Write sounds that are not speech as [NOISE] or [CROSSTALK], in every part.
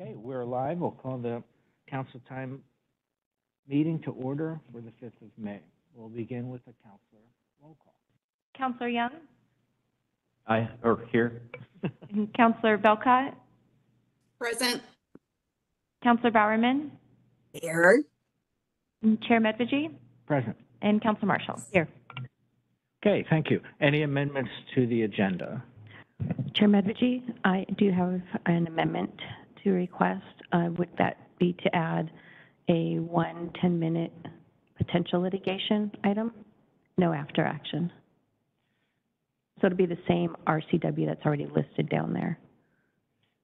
Okay, we're live. We'll call the council time meeting to order for the fifth of May. We'll begin with the councilor roll call. Counselor Yung, I, or here, and [LAUGHS] Counselor Belkot, Present. Counselor Bowerman, Here. Chair Medvigy, Present. and Counselor Marshall. Here. Okay, thank you. Any amendments to the agenda? Chair Medvigy, I do have an amendment to request. Uh, Would that be to add a one 10-minute potential litigation item? No after action. So it'll be the same RCW that's already listed down there.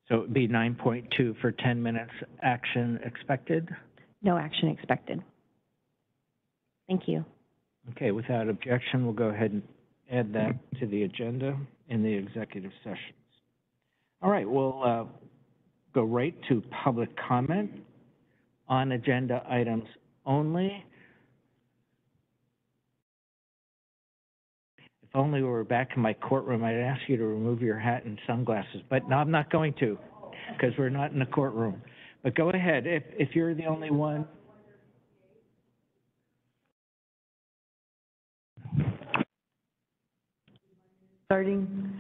So it'd be nine point two for ten minutes, action expected? No action expected. Thank you. Okay, without objection, we'll go ahead and add that to the agenda in the executive sessions. All right, we'll, uh, go right to public comment on agenda items only. If only we were back in my courtroom, I'd ask you to remove your hat and sunglasses, but no, I'm not going to, because we're not in the courtroom. But go ahead, if, if you're the only one. Starting,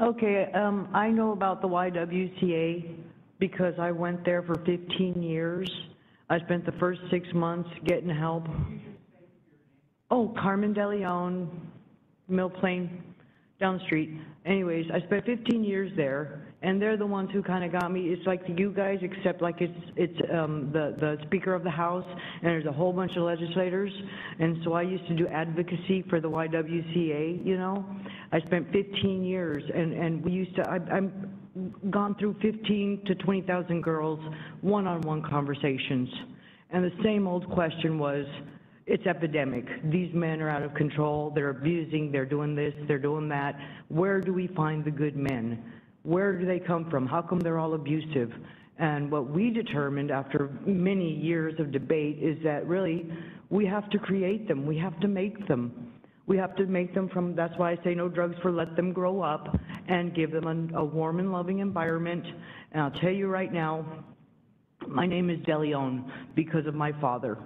okay, um, I know about the YWCA because I went there for 15 years. I spent the first six months getting help. Oh, Carmen De Leon, Mill Plain, down the street. Anyways, I spent 15 years there, and they're the ones who kind of got me. It's like you guys, except like it's, it's, um, the, the Speaker of the House, and there's a whole bunch of legislators. And so I used to do advocacy for the YWCA, you know? I spent 15 years, and, and we used to, I, I'm gone through 15 to 20,000 girls, one-on-one conversations. And the same old question was, it's epidemic. These men are out of control, they're abusing, they're doing this, they're doing that. Where do we find the good men? Where do they come from? How come they're all abusive? And what we determined after many years of debate is that really, we have to create them, we have to make them. We have to make them from, that's why I say no drugs for let them grow up and give them a, a warm and loving environment. And I'll tell you right now, my name is DeLeon because of my father.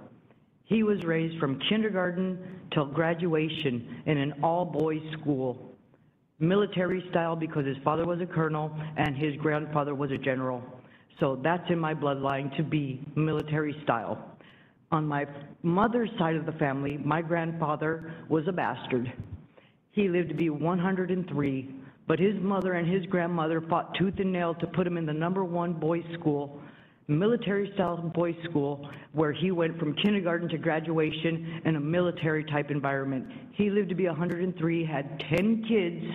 He was raised from kindergarten till graduation in an all-boys school, military style because his father was a colonel and his grandfather was a general. So that's in my bloodline to be military style. On my mother's side of the family, my grandfather was a bastard. He lived to be 103, but his mother and his grandmother fought tooth and nail to put him in the number one boys' school, military-style boys' school, where he went from kindergarten to graduation in a military-type environment. He lived to be 103, had 10 kids,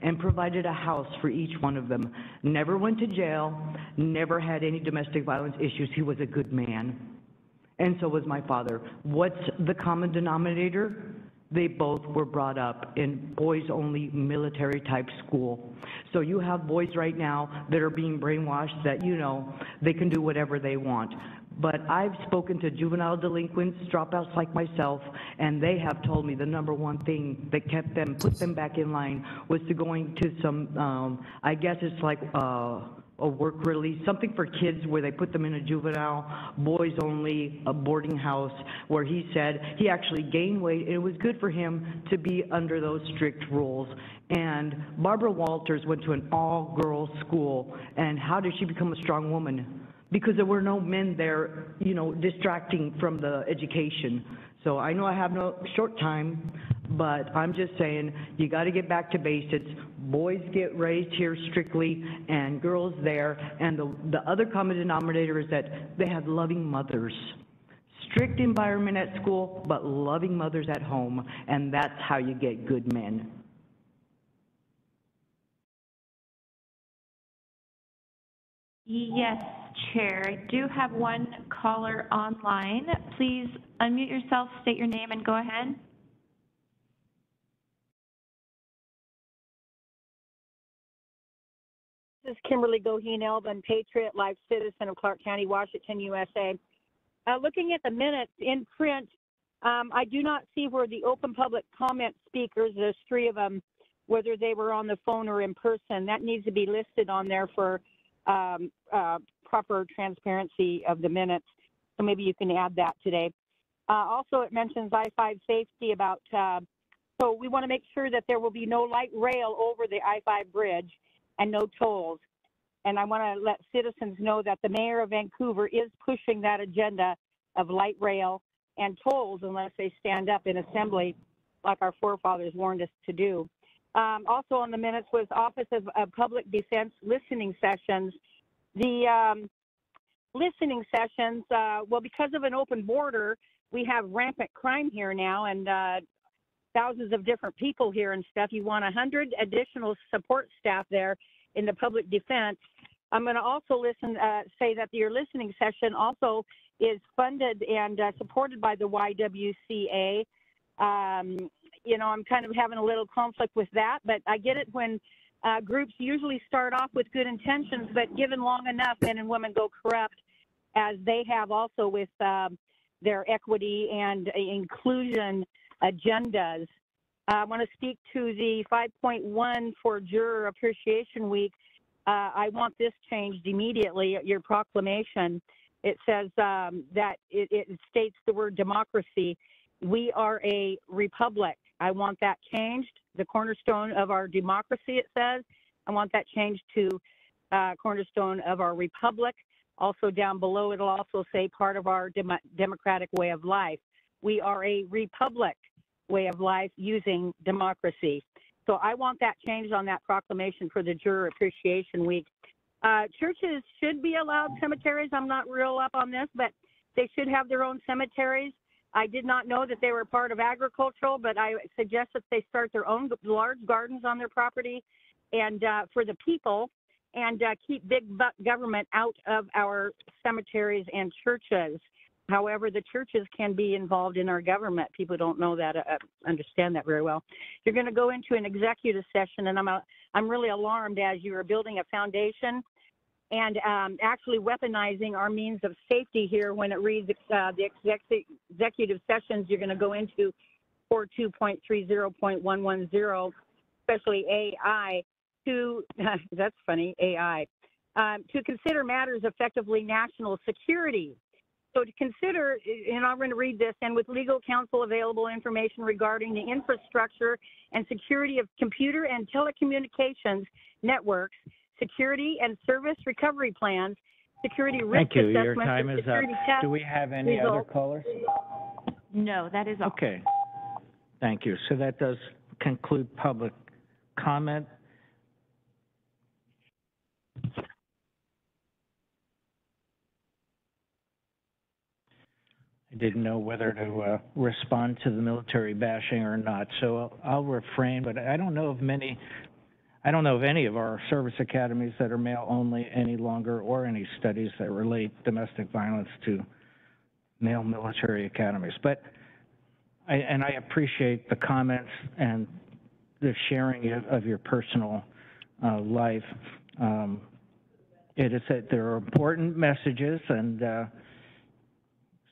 and provided a house for each one of them. Never went to jail, never had any domestic violence issues. He was a good man. And so was my father. What's the common denominator? They both were brought up in boys-only military-type school. So you have boys right now that are being brainwashed that, you know, they can do whatever they want. But I've spoken to juvenile delinquents, dropouts like myself, and they have told me the number one thing that kept them, put them back in line was to going to some, um, I guess it's like, uh, a work release, something for kids where they put them in a juvenile, boys only, a boarding house, where he said he actually gained weight, and it was good for him to be under those strict rules. And Barbara Walters went to an all-girls school, and how did she become a strong woman? Because there were no men there, you know, distracting from the education. So I know I have no short time, but I'm just saying, you got to get back to basics. Boys get raised here strictly, and girls there. And the, the other common denominator is that they have loving mothers. Strict environment at school, but loving mothers at home, and that's how you get good men. Yes, Chair. I do have one caller online. Please unmute yourself, state your name, and go ahead. This is Kimberly Goheen Elvin, Patriot Life Citizen of Clark County, Washington, USA. Uh, looking at the minutes in print, um, I do not see where the open public comment speakers, there's three of them, whether they were on the phone or in person. That needs to be listed on there for um, uh, proper transparency of the minutes. So maybe you can add that today. Uh, also, it mentions I-5 safety about, uh, so we want to make sure that there will be no light rail over the I-5 bridge and no tolls. And I want to let citizens know that the mayor of Vancouver is pushing that agenda of light rail and tolls unless they stand up in assembly like our forefathers warned us to do. Um, also on the minutes was Office of, of Public Defense listening sessions. The um, listening sessions, uh, well, because of an open border, we have rampant crime here now and uh, thousands of different people here and stuff. You want 100 additional support staff there in the public defense. I'm going to also listen, uh, say that your listening session also is funded and uh, supported by the YWCA. Um, you know, I'm kind of having a little conflict with that, but I get it when uh, groups usually start off with good intentions, but given long enough, men and women go corrupt, as they have also with um, their equity and inclusion agendas. I want to speak to the 5.1 for Juror Appreciation Week. Uh, I want this changed immediately. Your proclamation. It says um, that it, it states the word democracy. We are a republic. I want that changed. The cornerstone of our democracy, it says. I want that changed to uh, cornerstone of our republic. Also down below, it'll also say part of our dem- democratic way of life. We are a republic way of life using democracy. So I want that changed on that proclamation for the Juror Appreciation Week. Uh, churches should be allowed cemeteries. I'm not real up on this, but they should have their own cemeteries. I did not know that they were part of agricultural, but I suggest that they start their own large gardens on their property and uh, for the people and uh, keep big government out of our cemeteries and churches. However, the churches can be involved in our government. People don't know that, uh, understand that very well. You're going to go into an executive session, and I'm a, I'm really alarmed as you are building a foundation and um, actually weaponizing our means of safety here when it reads uh, the exec- executive sessions you're going to go into 42.30.110, especially AI, to, [LAUGHS] that's funny, AI, um, to consider matters effectively national security. So to consider, and I'm going to read this, and with legal counsel available information regarding the infrastructure and security of computer and telecommunications networks, security and service recovery plans, security risk Thank you. Your time is up. Do we have any other callers? No, that is all. Okay. Thank you. So that does conclude public comment. I didn't know whether to uh, respond to the military bashing or not, so I'll- I'll refrain, but I don't know of many, I don't know of any of our service academies that are male-only any longer, or any studies that relate domestic violence to male military academies. But I, and I appreciate the comments and the sharing of, of your personal, uh, life. Um, it is that there are important messages and, uh,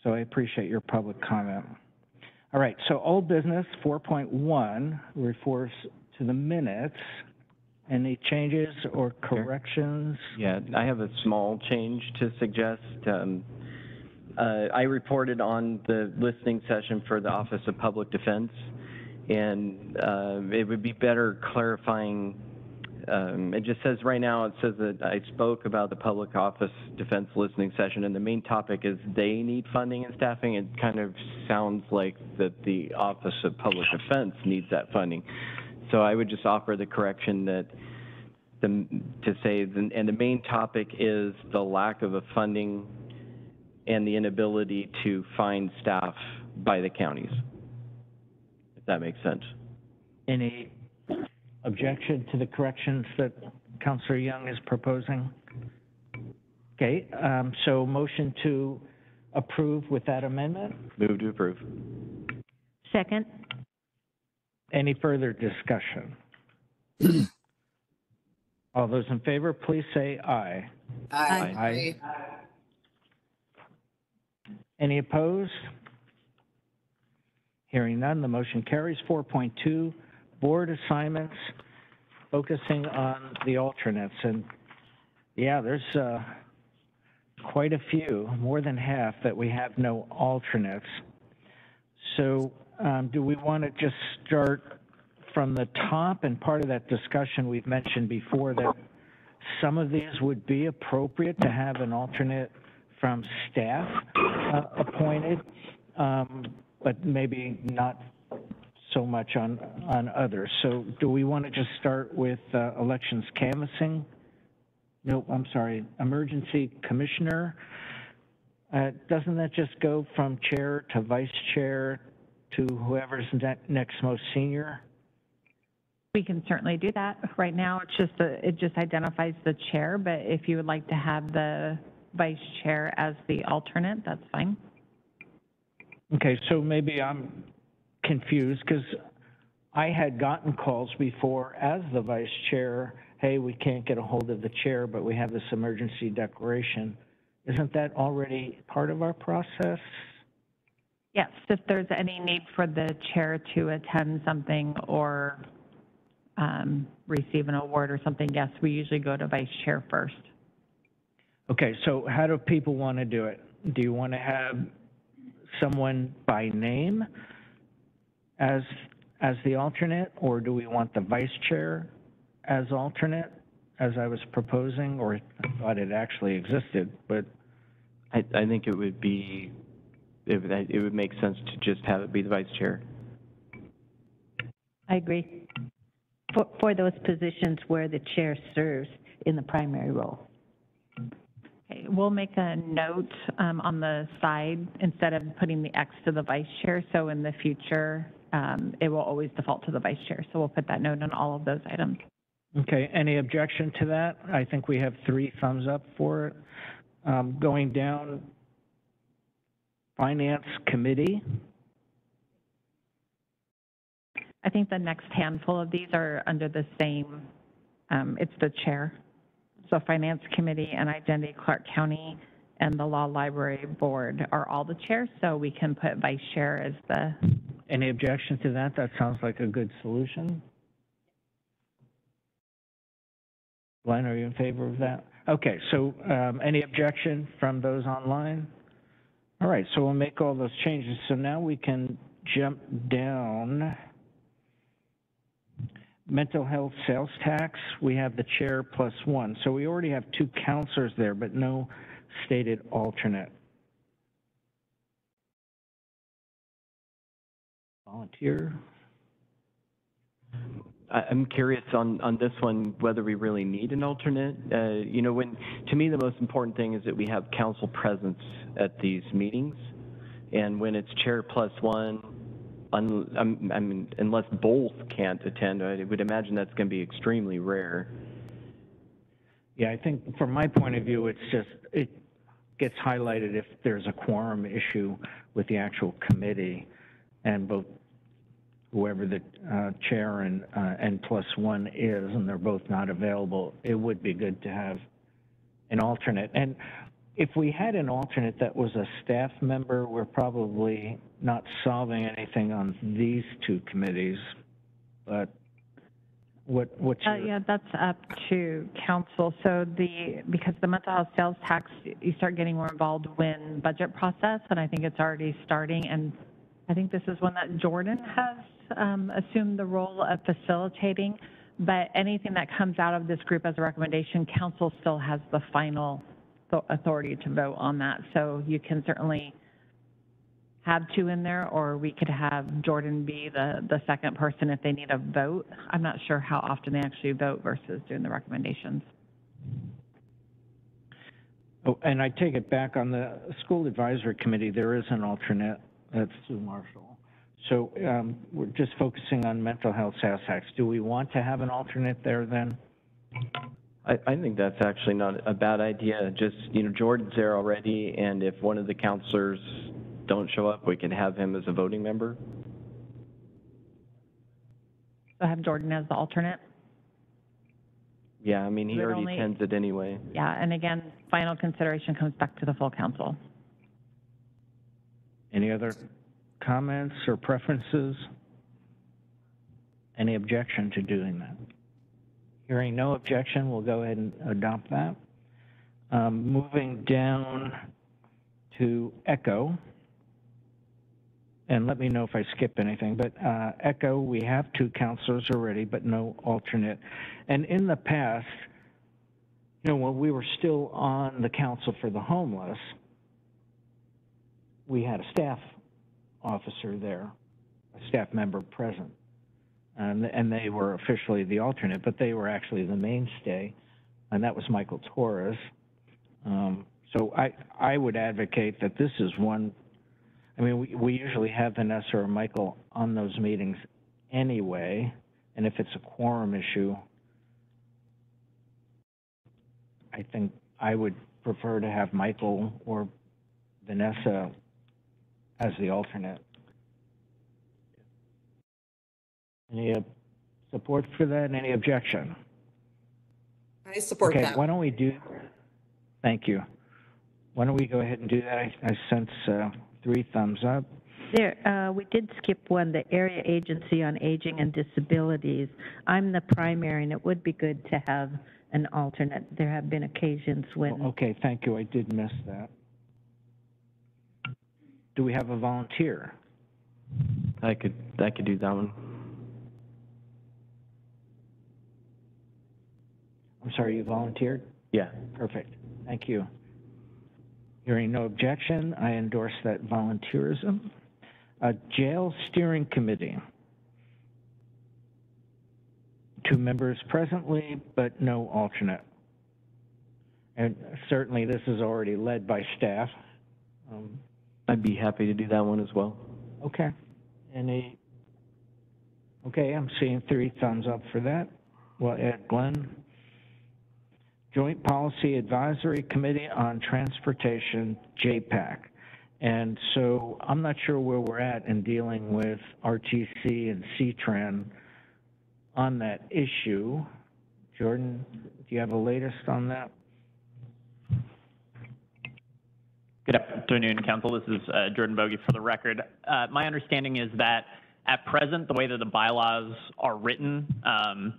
so I appreciate your public comment. All right, so old business four point one refers to the minutes. Any changes or corrections? Yeah, I have a small change to suggest. Um, uh, I reported on the listening session for the Office of Public Defense, and uh, it would be better clarifying. Um, it just says right now, it says that I spoke about the Public Office Defense listening session, and the main topic is they need funding and staffing. It kind of sounds like that the Office of Public Defense needs that funding. So I would just offer the correction that the, to say, the- and the main topic is the lack of a funding and the inability to find staff by the counties, if that makes sense. Any objection to the corrections that Counselor Yung is proposing? Okay, um, so motion to approve with that amendment? Move to approve. Second? Any further discussion? [CLEARS THROAT] All those in favor, please say aye. aye. Aye. Any opposed? Hearing none, the motion carries. Four point two, board assignments, focusing on the alternates. And, yeah, there's, uh, quite a few, more than half, that we have no alternates. So, um, do we want to just start from the top? And part of that discussion, we've mentioned before that some of these would be appropriate to have an alternate from staff uh, appointed, um, but maybe not so much on, on others. So do we want to just start with uh, elections canvassing? No, I'm sorry, emergency commissioner. Uh, Doesn't that just go from chair to vice chair to whoever's ne- next most senior? We can certainly do that. Right now, it's just, the it just identifies the chair, but if you would like to have the vice chair as the alternate, that's fine. Okay, so maybe I'm confused because I had gotten calls before as the vice chair, hey, we can't get a hold of the chair, but we have this emergency declaration. Isn't that already part of our process? Yes, if there's any need for the chair to attend something or um, receive an award or something, yes, we usually go to vice chair first. Okay, so how do people want to do it? Do you want to have someone by name as, as the alternate, or do we want the vice chair as alternate, as I was proposing, or I thought it actually existed, but, I, I think it would be, it would, it would make sense to just have it be the vice chair. I agree. For, for those positions where the chair serves in the primary role. Okay, we'll make a note um, on the side instead of putting the X to the vice chair, so in the future, um, it will always default to the vice chair. So we'll put that note on all of those items. okay, any objection to that? I think we have three thumbs up for it. Um, going down, Finance Committee, I think the next handful of these are under the same, um, it's the chair. So Finance Committee and Identity Clark County and the Law Library Board are all the chairs, so we can put vice chair as the, any objection to that? That sounds like a good solution. Glenn, are you in favor of that? Okay, so, um, any objection from those online? All right, so we'll make all those changes. So now we can jump down. Mental health sales tax, we have the chair plus one. So we already have two counselors there, but no stated alternate. Volunteer? I'm curious on, on this one, whether we really need an alternate. Uh, you know, when, to me, the most important thing is that we have council presence at these meetings. And when it's chair plus one, un, um, I mean, unless both can't attend, I would imagine that's going to be extremely rare. Yeah, I think from my point of view, it's just, it gets highlighted if there's a quorum issue with the actual committee and both whoever the uh, chair and, uh, and plus one is, and they're both not available, it would be good to have an alternate. And if we had an alternate that was a staff member, we're probably not solving anything on these two committees. But what, what's uh, yeah, that's up to council. So the, because the mental health sales tax, you start getting more involved when budget process, and I think it's already starting. And I think this is one that Jordan has um, assumed the role of facilitating. But anything that comes out of this group as a recommendation, council still has the final th- authority to vote on that. So you can certainly have two in there, or we could have Jordan be the, the second person if they need a vote. I'm not sure how often they actually vote versus doing the recommendations. Oh, and I take it back on the school advisory committee, there is an alternate, that's Sue Marshall. So, um, we're just focusing on mental health sales tax. Do we want to have an alternate there then? I, I think that's actually not a bad idea. Just, you know, Jordan's there already, and if one of the counselors don't show up, we can have him as a voting member. So have Jordan as the alternate. Yeah, I mean, he Would already only- attends it anyway. Yeah, and again, final consideration comes back to the full council. Any other comments or preferences? Any objection to doing that? Hearing no objection, we'll go ahead and adopt that. Um, moving down to Echo. And let me know if I skip anything, but, uh, Echo, we have two counselors already, but no alternate. And in the past, you know, when we were still on the council for the homeless, we had a staff officer there, a staff member present. And, and they were officially the alternate, but they were actually the mainstay, and that was Michael Torres. Um, so I, I would advocate that this is one, I mean, we, we usually have Vanessa or Michael on those meetings anyway, and if it's a quorum issue, I think I would prefer to have Michael or Vanessa as the alternate. Any uh, support for that? Any objection? I support Okay, that. why don't we do, thank you. Why don't we go ahead and do that? I, I sense, uh, three thumbs up. There, uh, we did skip one, the Area Agency on Aging and Disabilities. I'm the primary, and it would be good to have an alternate. There have been occasions when, Okay, thank you, I did miss that. Do we have a volunteer? I could, I could do that one. I'm sorry, you volunteered? Yeah. Perfect, thank you. Hearing no objection, I endorse that volunteerism. A Jail Steering Committee. Two members presently, but no alternate. And certainly, this is already led by staff. Um, I'd be happy to do that one as well. Okay. Any, okay, I'm seeing three thumbs up for that. Well, Ed Glenn. Joint Policy Advisory Committee on Transportation, JPAC. And so I'm not sure where we're at in dealing with RTC and CTRAN on that issue. Jordan, do you have the latest on that? Good afternoon, council. This is uh, Jordan Bogie for the record. Uh, My understanding is that at present, the way that the bylaws are written, um,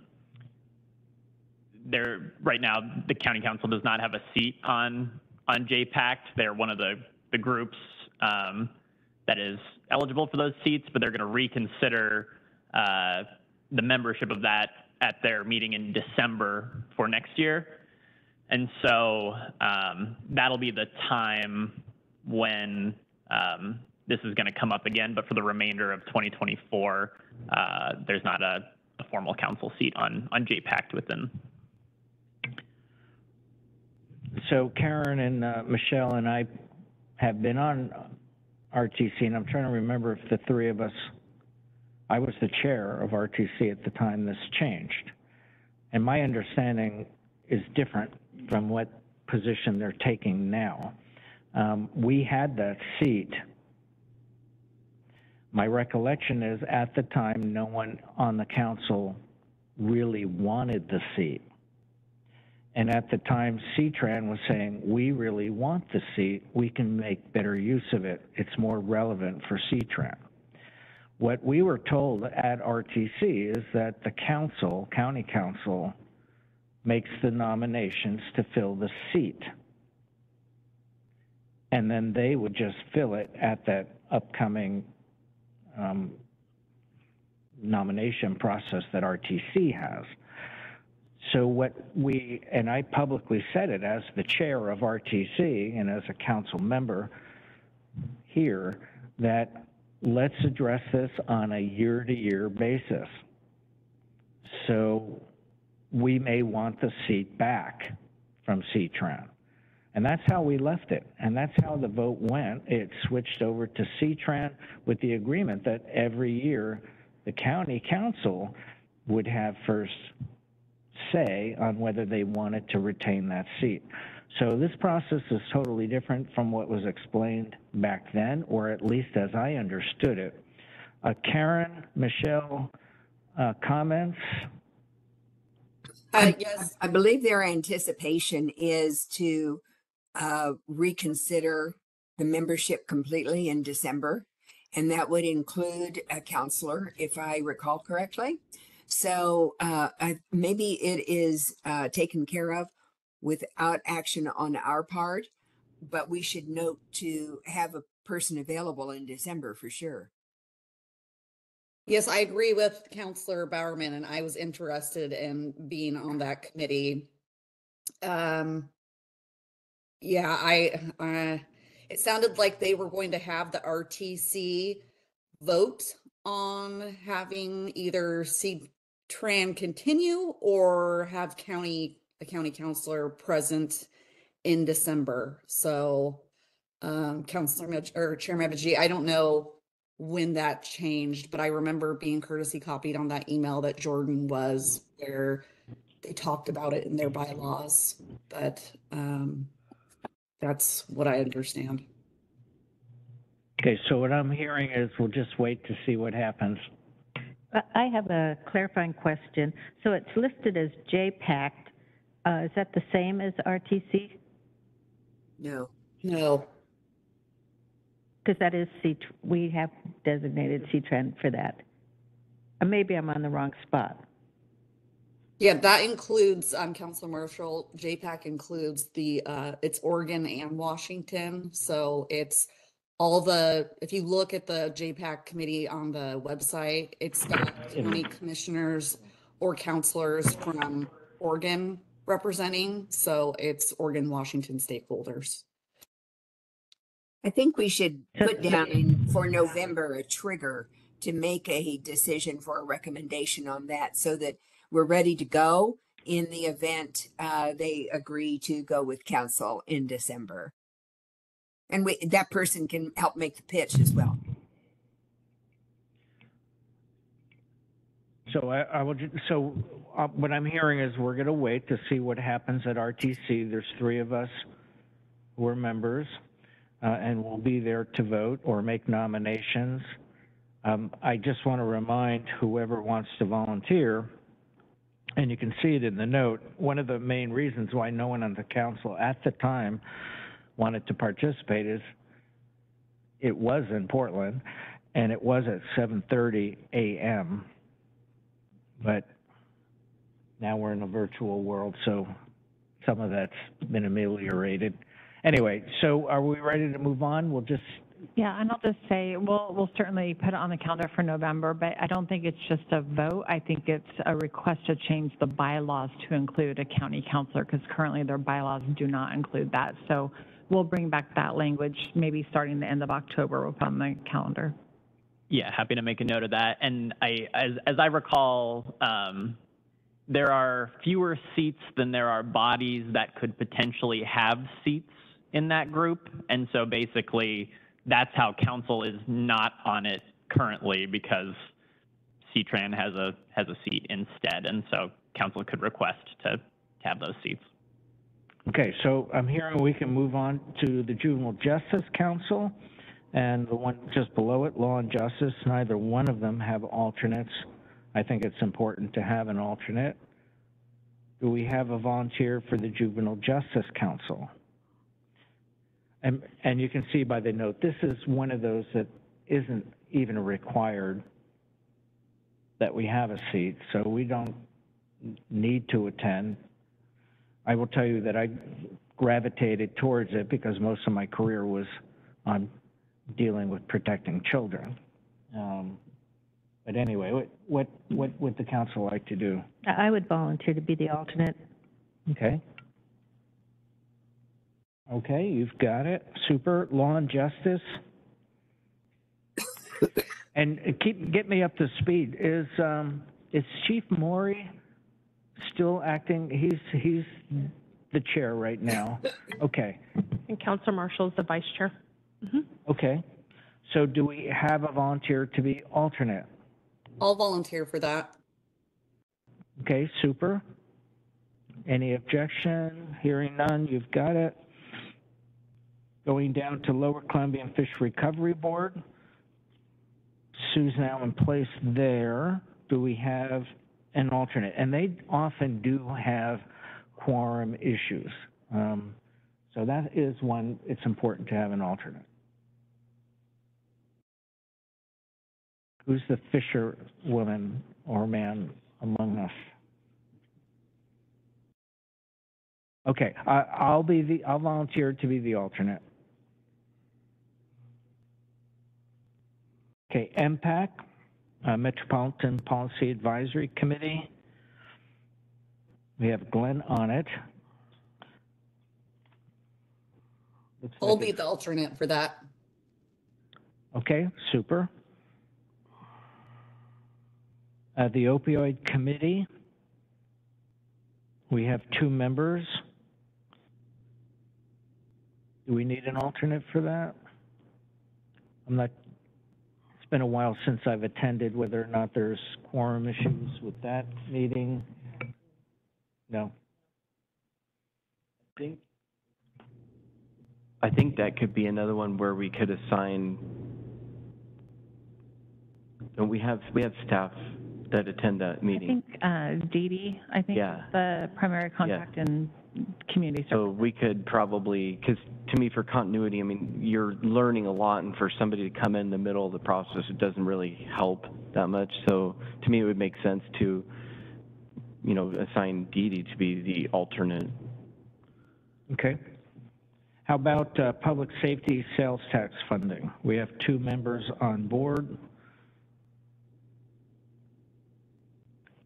there, right now, the county council does not have a seat on, on JPACT. They're one of the, the groups um, that is eligible for those seats, but they're going to reconsider uh, the membership of that at their meeting in December for next year. And so um, that'll be the time when um, this is going to come up again. But for the remainder of 2024, uh, there's not a, a formal council seat on, on JPACT within. So Karen and uh, Michelle and I have been on RTC, and I'm trying to remember if the three of us, I was the chair of RTC at the time this changed. And my understanding is different from what position they're taking now. Um, We had that seat. My recollection is, at the time, no one on the council really wanted the seat. And at the time, CTRAN was saying, we really want the seat, we can make better use of it, it's more relevant for CTRAN. What we were told at RTC is that the council, county council, makes the nominations to fill the seat. And then they would just fill it at that upcoming um, nomination process that RTC has. So what we, and I publicly said it as the chair of RTC and as a council member here, that let's address this on a year-to-year basis. So we may want the seat back from CTRAN. And that's how we left it. And that's how the vote went. It switched over to CTRAN with the agreement that every year the county council would have first say on whether they wanted to retain that seat. So this process is totally different from what was explained back then, or at least as I understood it. Uh, Karen, Michelle, uh, comments? Uh, yes, I believe their anticipation is to uh, reconsider the membership completely in December. And that would include a counselor, if I recall correctly. So uh, I, maybe it is uh, taken care of without action on our part, but we should note to have a person available in December for sure. Yes, I agree with Counselor Bowerman, and I was interested in being on that committee. Um, yeah, I, uh, it sounded like they were going to have the RTC vote on having either C-Tran continue or have county, a county counselor present in December. So, um, Counselor, or Chair Medvigy, I don't know when that changed, but I remember being courtesy copied on that email that Jordan was where they talked about it in their bylaws, but, um, that's what I understand. Okay, so what I'm hearing is we'll just wait to see what happens. I- I have a clarifying question. So it's listed as J-PACT. Uh, Is that the same as RTC? No. No, Because that is C, we have designated C-Tran for that. Uh, Maybe I'm on the wrong spot. yeah, that includes, um, Counselor Marshall, JPAC includes the, uh, it's Oregon and Washington, so it's all the, if you look at the JPAC committee on the website, it's got county commissioners or counselors from Oregon representing, so it's Oregon, Washington stakeholders. I think we should put down in, for November, a trigger to make a decision for a recommendation on that so that we're ready to go in the event, uh, they agree to go with council in December. And we, that person can help make the pitch as well. So I, I will, ju- so uh, what I'm hearing is we're going to wait to see what happens at RTC. There's three of us who are members, and we'll be there to vote or make nominations. Um, I just want to remind whoever wants to volunteer, and you can see it in the note, one of the main reasons why no one on the council at the time wanted to participate is it was in Portland, and it was at 7:30 a.m but now we're in a virtual world, so some of that's been ameliorated. Anyway, so are we ready to move on? We'll just, Yeah, and I'll just say, we'll, we'll certainly put it on the calendar for November, but I don't think it's just a vote. I think it's a request to change the bylaws to include a county counselor, because currently their bylaws do not include that. So we'll bring back that language, maybe starting the end of October, we'll put on the calendar. Yeah, happy to make a note of that. And I, as, as I recall, um, there are fewer seats than there are bodies that could potentially have seats in that group. And so basically, that's how council is not on it currently because CTRAN has a, has a seat instead. And so council could request to, to have those seats. okay, so I'm hearing we can move on to the Juvenile Justice Council and the one just below it, Law and Justice. Neither one of them have alternates. I think it's important to have an alternate. Do we have a volunteer for the Juvenile Justice Council? And, and you can see by the note, this is one of those that isn't even required that we have a seat, so we don't need to attend. I will tell you that I gravitated towards it because most of my career was on dealing with protecting children. Um, but anyway, what, what, what would the council like to do? I I would volunteer to be the alternate. Okay. Okay, you've got it. Super. Law and Justice. [LAUGHS] And keep, get me up to speed. Is, um, is Chief Mori still acting? He's, he's the chair right now. [LAUGHS] Okay, And Counselor Marshall is the vice chair. okay. So do we have a volunteer to be alternate? I'll volunteer for that. Okay, super. Any objection? Hearing none, you've got it. Going down to Lower Columbia Fish Recovery Board. Sue's now in place there. Do we have an alternate? And they often do have quorum issues. Um, so that is one, it's important to have an alternate. Who's the Fisher woman or man among us? Okay, I, I'll be the, I'll volunteer to be the alternate. Okay, MPAC, uh, Metropolitan Policy Advisory Committee. We have Glenn on it. Looks I'll like be it's- the alternate for that. Okay, super. Uh, the opioid committee. We have two members. Do we need an alternate for that? I'm not, been a while since I've attended, whether or not there's quorum issues with that meeting. No, I think, I think that could be another one where we could assign, and we have, we have staff that attend that meeting. I meeting. think uh, Dee Dee, I think, is Yeah. the primary contact in community service. So we could probably, because to me, for continuity, I mean, you're learning a lot, and for somebody to come in the middle of the process, it doesn't really help that much. So to me, it would make sense to, you know, assign Dee Dee to be the alternate. okay. How about, uh, public safety sales tax funding? We have two members on board.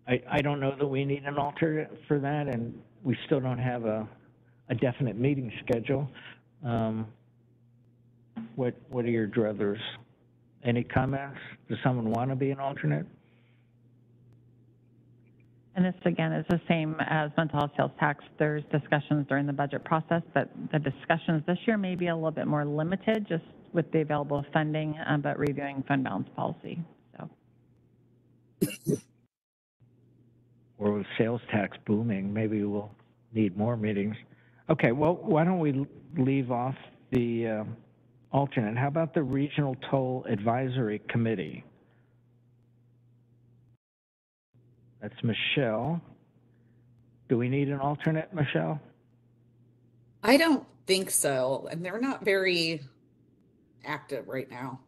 I, I don't know that we need an alternate for that, and we still don't have a, a definite meeting schedule. Um, what, what are your druthers? Any comments? Does someone want to be an alternate? And this, again, is the same as mental health sales tax. There's discussions during the budget process, but the discussions this year may be a little bit more limited, just with the available funding, uh, but reviewing fund balance policy, so. [COUGHS] Or with sales tax booming, maybe we'll need more meetings. Okay, well, why don't we leave off the um, alternate? How about the Regional Toll Advisory Committee? That's Michelle. Do we need an alternate, Michelle? I don't think so, and they're not very active right now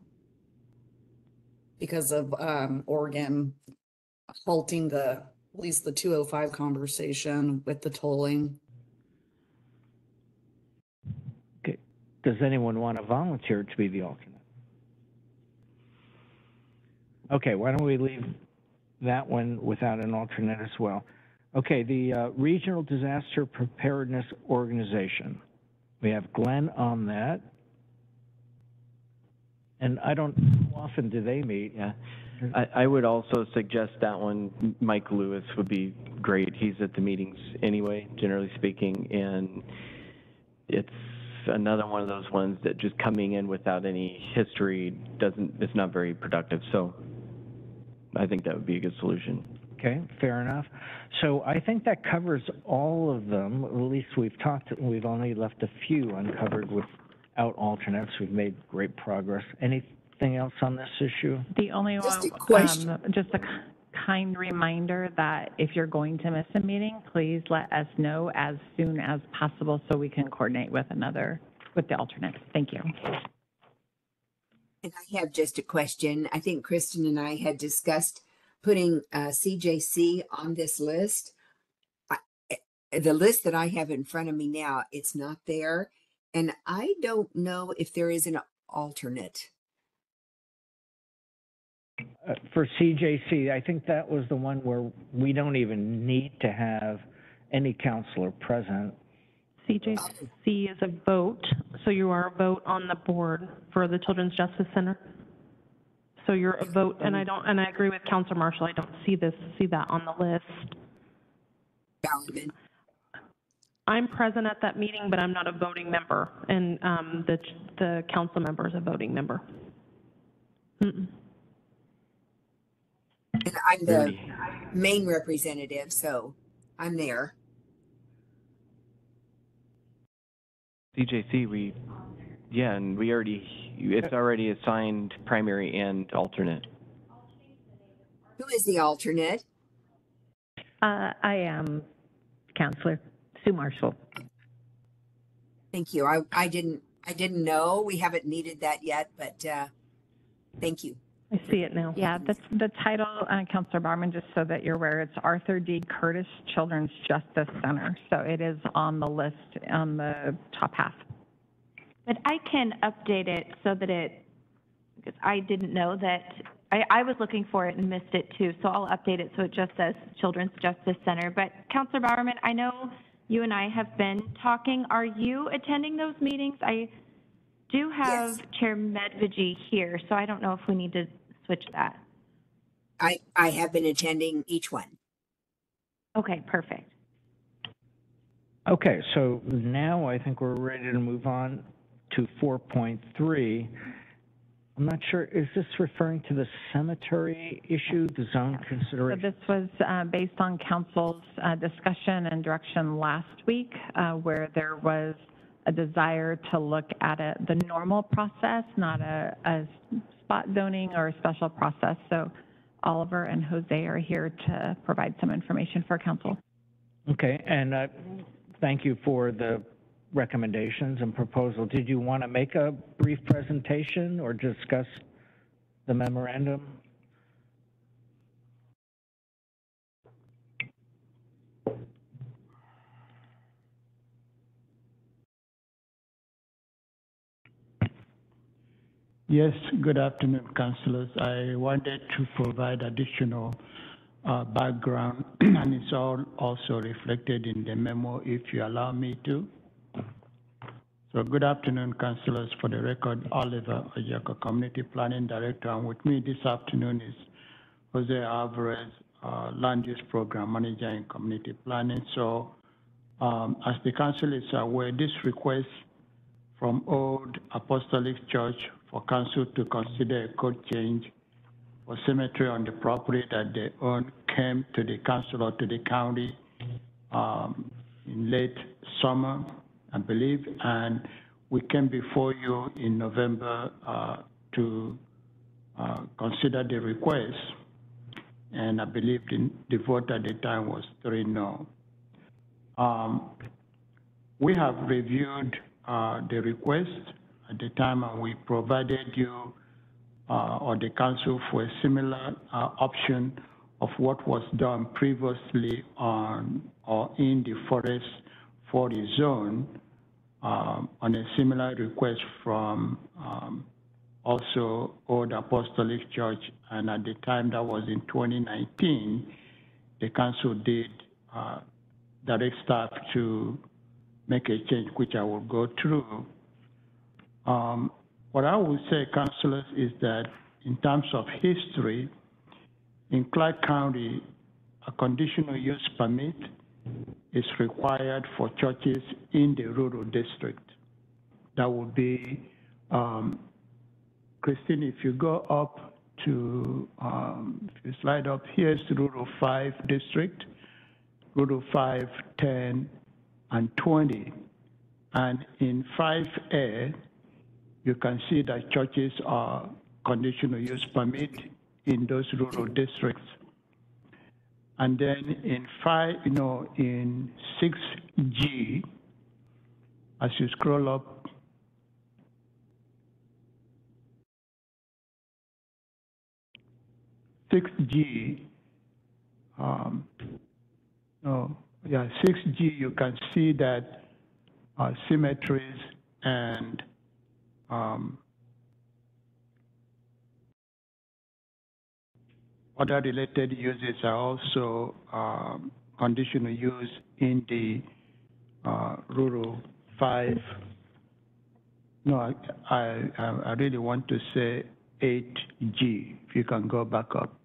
because of um Oregon halting the, at least the two oh five conversation with the tolling. Okay. Does anyone want to volunteer to be the alternate? Okay, why don't we leave that one without an alternate as well? Okay, the uh, Regional Disaster Preparedness Organization. We have Glenn on that. And I don't, how often do they meet? Yeah. I, I would also suggest that one, Mike Lewis would be great. He's at the meetings anyway, generally speaking, and it's another one of those ones that just coming in without any history doesn't, it's not very productive. So I think that would be a good solution. Okay, fair enough. So I think that covers all of them. At least we've talked, we've only left a few uncovered without alternates. We've made great progress. Anything else on this issue? The only Just a one, question. um, just a kind reminder that if you're going to miss a meeting, please let us know as soon as possible so we can coordinate with another, with the alternate. Thank you. And I have just a question. I think Kristen and I had discussed putting uh, CJC on this list. I- eh, The list that I have in front of me now, it's not there. And I don't know if there is an alternate. Uh, For CJC, I think that was the one where we don't even need to have any counselor present. CJC is a vote, so you are a vote on the board for the Children's Justice Center. So you're a vote, and I don't, and I agree with Counselor Marshall, I don't see this, see that on the list. I'm present at that meeting, but I'm not a voting member, and um, the, the council member is a voting member. Mm-mm. And I'm the main representative, so I'm there. CJC, we, yeah, and we already, it's already assigned primary and alternate. Who is the alternate? Uh, I am Counselor Sue Marshall. Thank you. I, I didn't, I didn't know. We haven't needed that yet, but, uh, thank you. I see it now. Yeah, the, the title, uh, Counselor Bauman, just so that you're aware, it's Arthur D. Curtis Children's Justice Center. So it is on the list on the top half. But I can update it so that it, because I didn't know that, I, I was looking for it and missed it too, so I'll update it so it just says Children's Justice Center. But Counselor Bowerman, I know you and I have been talking. Are you attending those meetings? I do have Yes. Chair Medvigy here, so I don't know if we need to switch that. I, I have been attending each one. Okay, perfect. Okay, so now I think we're ready to move on to 4.3. I'm not sure, is this referring to the cemetery issue, the zone So consideration? this was uh, based on council's uh, discussion and direction last week, uh, where there was a desire to look at it, the normal process, not a, a spot zoning or a special process. So Oliver and Jose are here to provide some information for council. Okay, and uh, thank you for the recommendations and proposal. Did you want to make a brief presentation or discuss the memorandum? Yes, good afternoon, councilors. I wanted to provide additional uh, background, [CLEARS THROAT] and it's all also reflected in the memo, if you allow me to. So good afternoon, councilors. For the record, Oliver Orjiako, Community Planning Director, and with me this afternoon is Jose Alvarez, uh, Land Use Program Manager in Community Planning. So um, as the council is aware, this request from Old Apostolic Church for council to consider a code change for cemetery on the property that they own came to the council or to the county um, in late summer, I believe, and we came before you in November uh, to uh, consider the request, and I believe the, the vote at the time was three no. Um, we have reviewed uh, the request at the time, and we provided you uh, or the council for a similar uh, option of what was done previously on or in the forest for the zone um, on a similar request from um, also Old Apostolic Church, and at the time that was in 2019, the council did uh, direct staff to make a change, which I will go through. Um, what I would say, councilors, is that in terms of history, in Clark County, a conditional use permit is required for churches in the rural district. That would be, um, Christine, if you go up to, um, if you slide up, here's rural five district, rural five, 10, and 20. And in 5A, you can see that churches are conditional use permit in those rural districts. And then in five, you know, in 6G, as you scroll up, Six G, um, no, yeah, six G, you can see that uh, cemeteries and um, other related uses are also um, conditional use in the uh, rural five. No, I, I, I really want to say eight G, if you can go back up.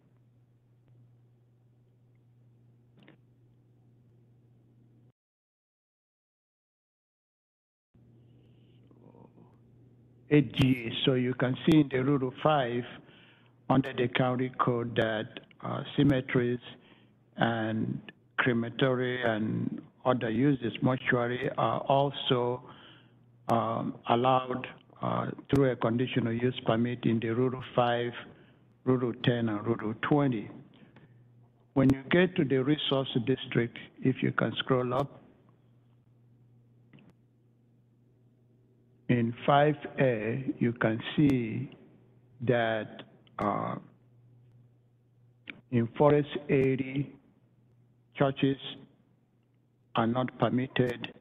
Eight G, so you can see in the rural five, under the county code that uh, cemeteries and crematory and other uses, mortuary, are also um, allowed uh, through a conditional use permit in the rural 5, rural 10, and rural 20. When you get to the resource district, if you can scroll up, in 5A, you can see that uh, in Forest 80, churches are not permitted,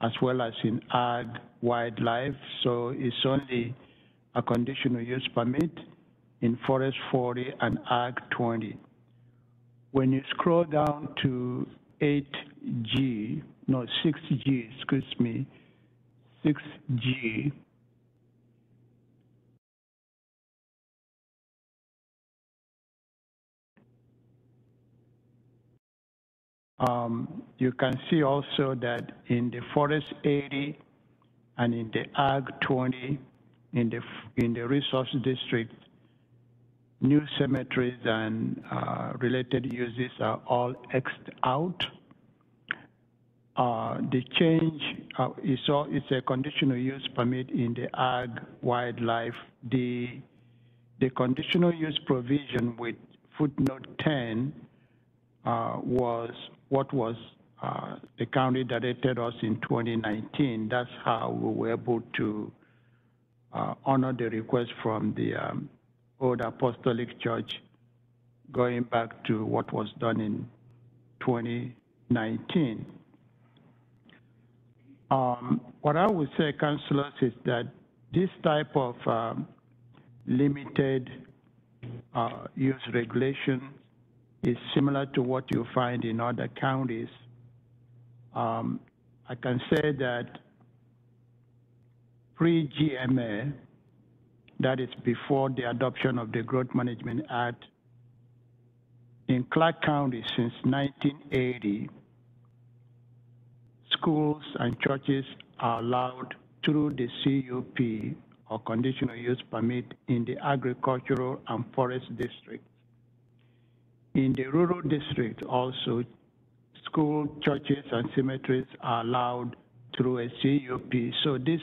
as well as in ag wildlife. So it's only a conditional use permit in Forest 40 and ag 20. When you scroll down to 8G, no, 6G, excuse me, 6G, Um, you can see also that in the forest 80 and in the ag 20, in the, in the resource district, new cemeteries and uh, related uses are all Xed out. Uh, the change uh, is all, it's a conditional use permit in the ag wildlife. The, the conditional use provision with footnote 10 uh, was what was uh, the county directed us in 2019. That's how we were able to uh, honor the request from the um, Old Apostolic Church going back to what was done in 2019. Um, what I would say, councilors, is that this type of um, limited uh, use regulation is similar to what you find in other counties. Um, I can say that pre-GMA, that is before the adoption of the Growth Management Act, in Clark County since 1980, schools and churches are allowed through the CUP or conditional use permit in the agricultural and forest district. In the rural district also, school, churches, and cemeteries are allowed through a CUP. So this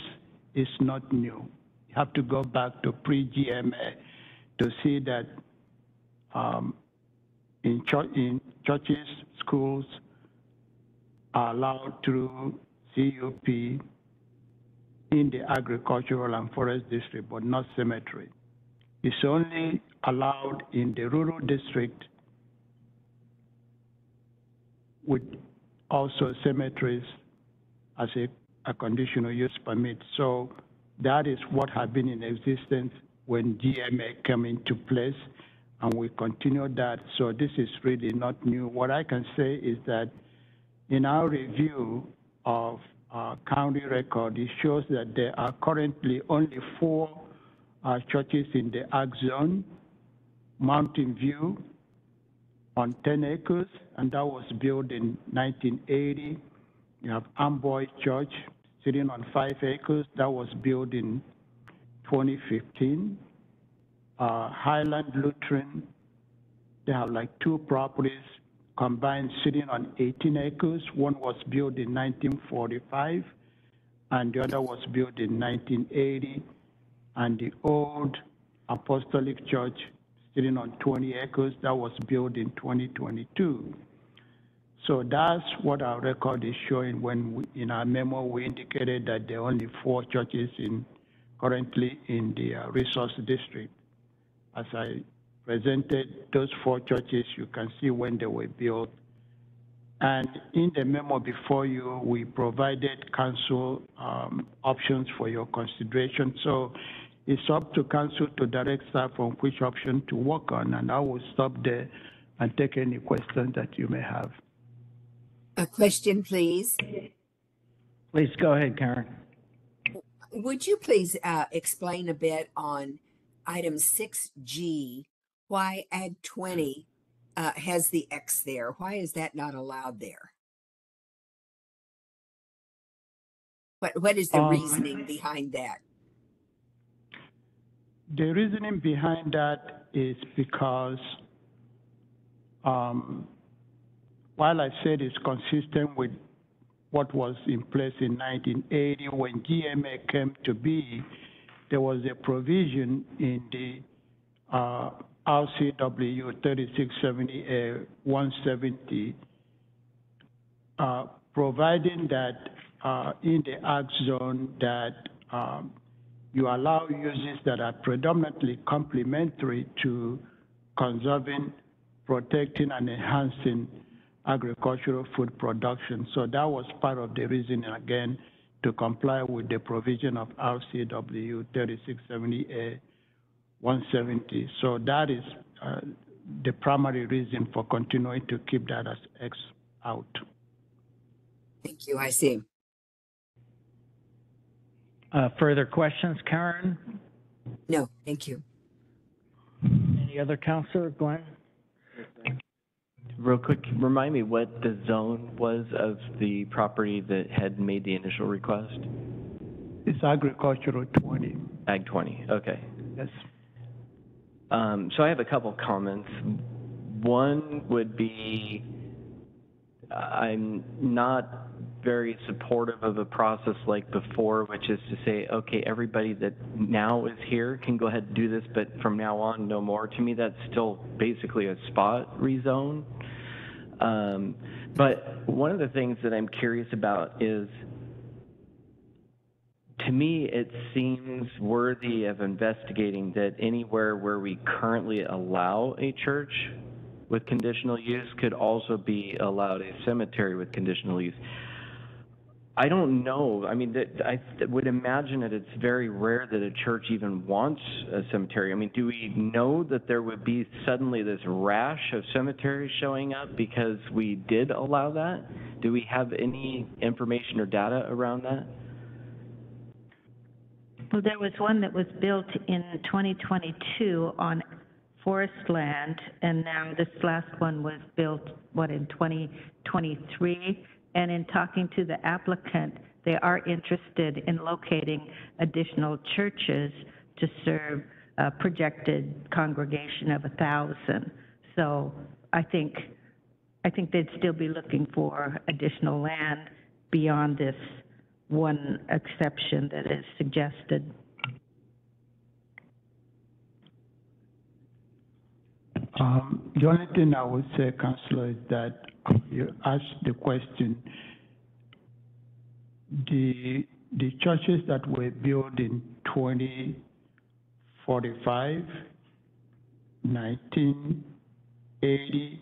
is not new. You have to go back to pre-GMA to see that um, in, in churches, schools are allowed through CUP in the agricultural and forest district, but not cemetery. It's only allowed in the rural district with also cemeteries as a, a conditional use permit. So that is what had been in existence when GMA came into place, and we continue that. So this is really not new. What I can say is that in our review of our county record, it shows that there are currently only four uh, churches in the Ag Zone, Mountain View, on 10 acres, and that was built in 1980. You have Amboy Church sitting on five acres. That was built in 2015. Uh, Highland Lutheran, they have like two properties combined sitting on 18 acres. One was built in 1945, and the other was built in 1980. And the old Apostolic Church sitting on 20 acres that was built in 2022. So that's what our record is showing when we, in our memo we indicated that there are only four churches in currently in the uh, resource district. As I presented those four churches, you can see when they were built. And in the memo before you, we provided council um, options for your consideration. So it's up to council to direct staff on which option to work on, and I will stop there and take any questions that you may have. A question, please. Please go ahead, Karen. Would you please uh, explain a bit on item 6G, why Ag 20 uh, has the X there? Why is that not allowed there? What, what is the Um, reasoning behind that? The reasoning behind that is because um, while I said it's consistent with what was in place in 1980, when GMA came to be, there was a provision in the uh, RCW 3670A170, uh, providing that uh, in the ag zone that um, you allow uses that are predominantly complementary to conserving, protecting, and enhancing agricultural food production. So that was part of the reason, again, to comply with the provision of RCW 3670A 170. So that is uh, the primary reason for continuing to keep that as X out. Thank you, I see. Uh, further questions, Karen? No, thank you. Any other counselor, Glenn? Real quick, remind me what the zone was of the property that had made the initial request? It's agricultural 20. Ag 20, okay. Yes. Um, so I have a couple comments. One would be, I'm not very supportive of a process like before, which is to say, okay, everybody that now is here can go ahead and do this, but from now on, no more. To me, that's still basically a spot rezone. Um, but one of the things that I'm curious about is, to me, it seems worthy of investigating that anywhere where we currently allow a church with conditional use could also be allowed a cemetery with conditional use. I don't know. I mean, that, I would imagine that it's very rare that a church even wants a cemetery. I mean, do we know that there would be suddenly this rash of cemeteries showing up because we did allow that? Do we have any information or data around that? Well, there was one that was built in 2022 on forest land, and now this last one was built, what, in 2023? And in talking to the applicant, they are interested in locating additional churches to serve a projected congregation of a thousand. So I think, I think they'd still be looking for additional land beyond this one exception that is suggested. Um, the only thing I would say, Councillor, is that you asked the question, the, the churches that were built in 2045, 1980,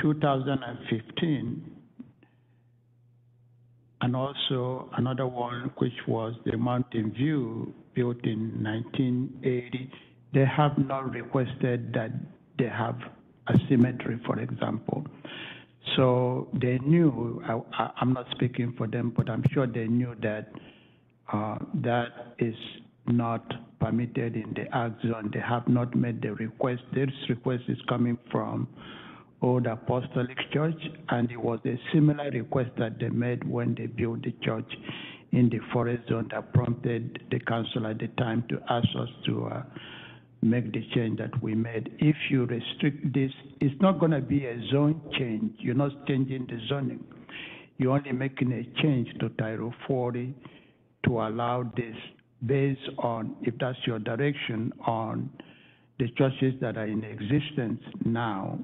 2015, and also another one which was the Mountain View built in 1980. They have not requested that they have a cemetery, for example. So they knew, I, am not speaking for them, but I'm sure they knew that uh, that is not permitted in the Ag zone. They have not made the request. This request is coming from Old Apostolic Church, and it was a similar request that they made when they built the church in the forest zone that prompted the council at the time to ask us to uh, make the change that we made. If you restrict this, it's not going to be a zone change. You're not changing the zoning. You're only making a change to Title 40 to allow this based on, if that's your direction, on the churches that are in existence now.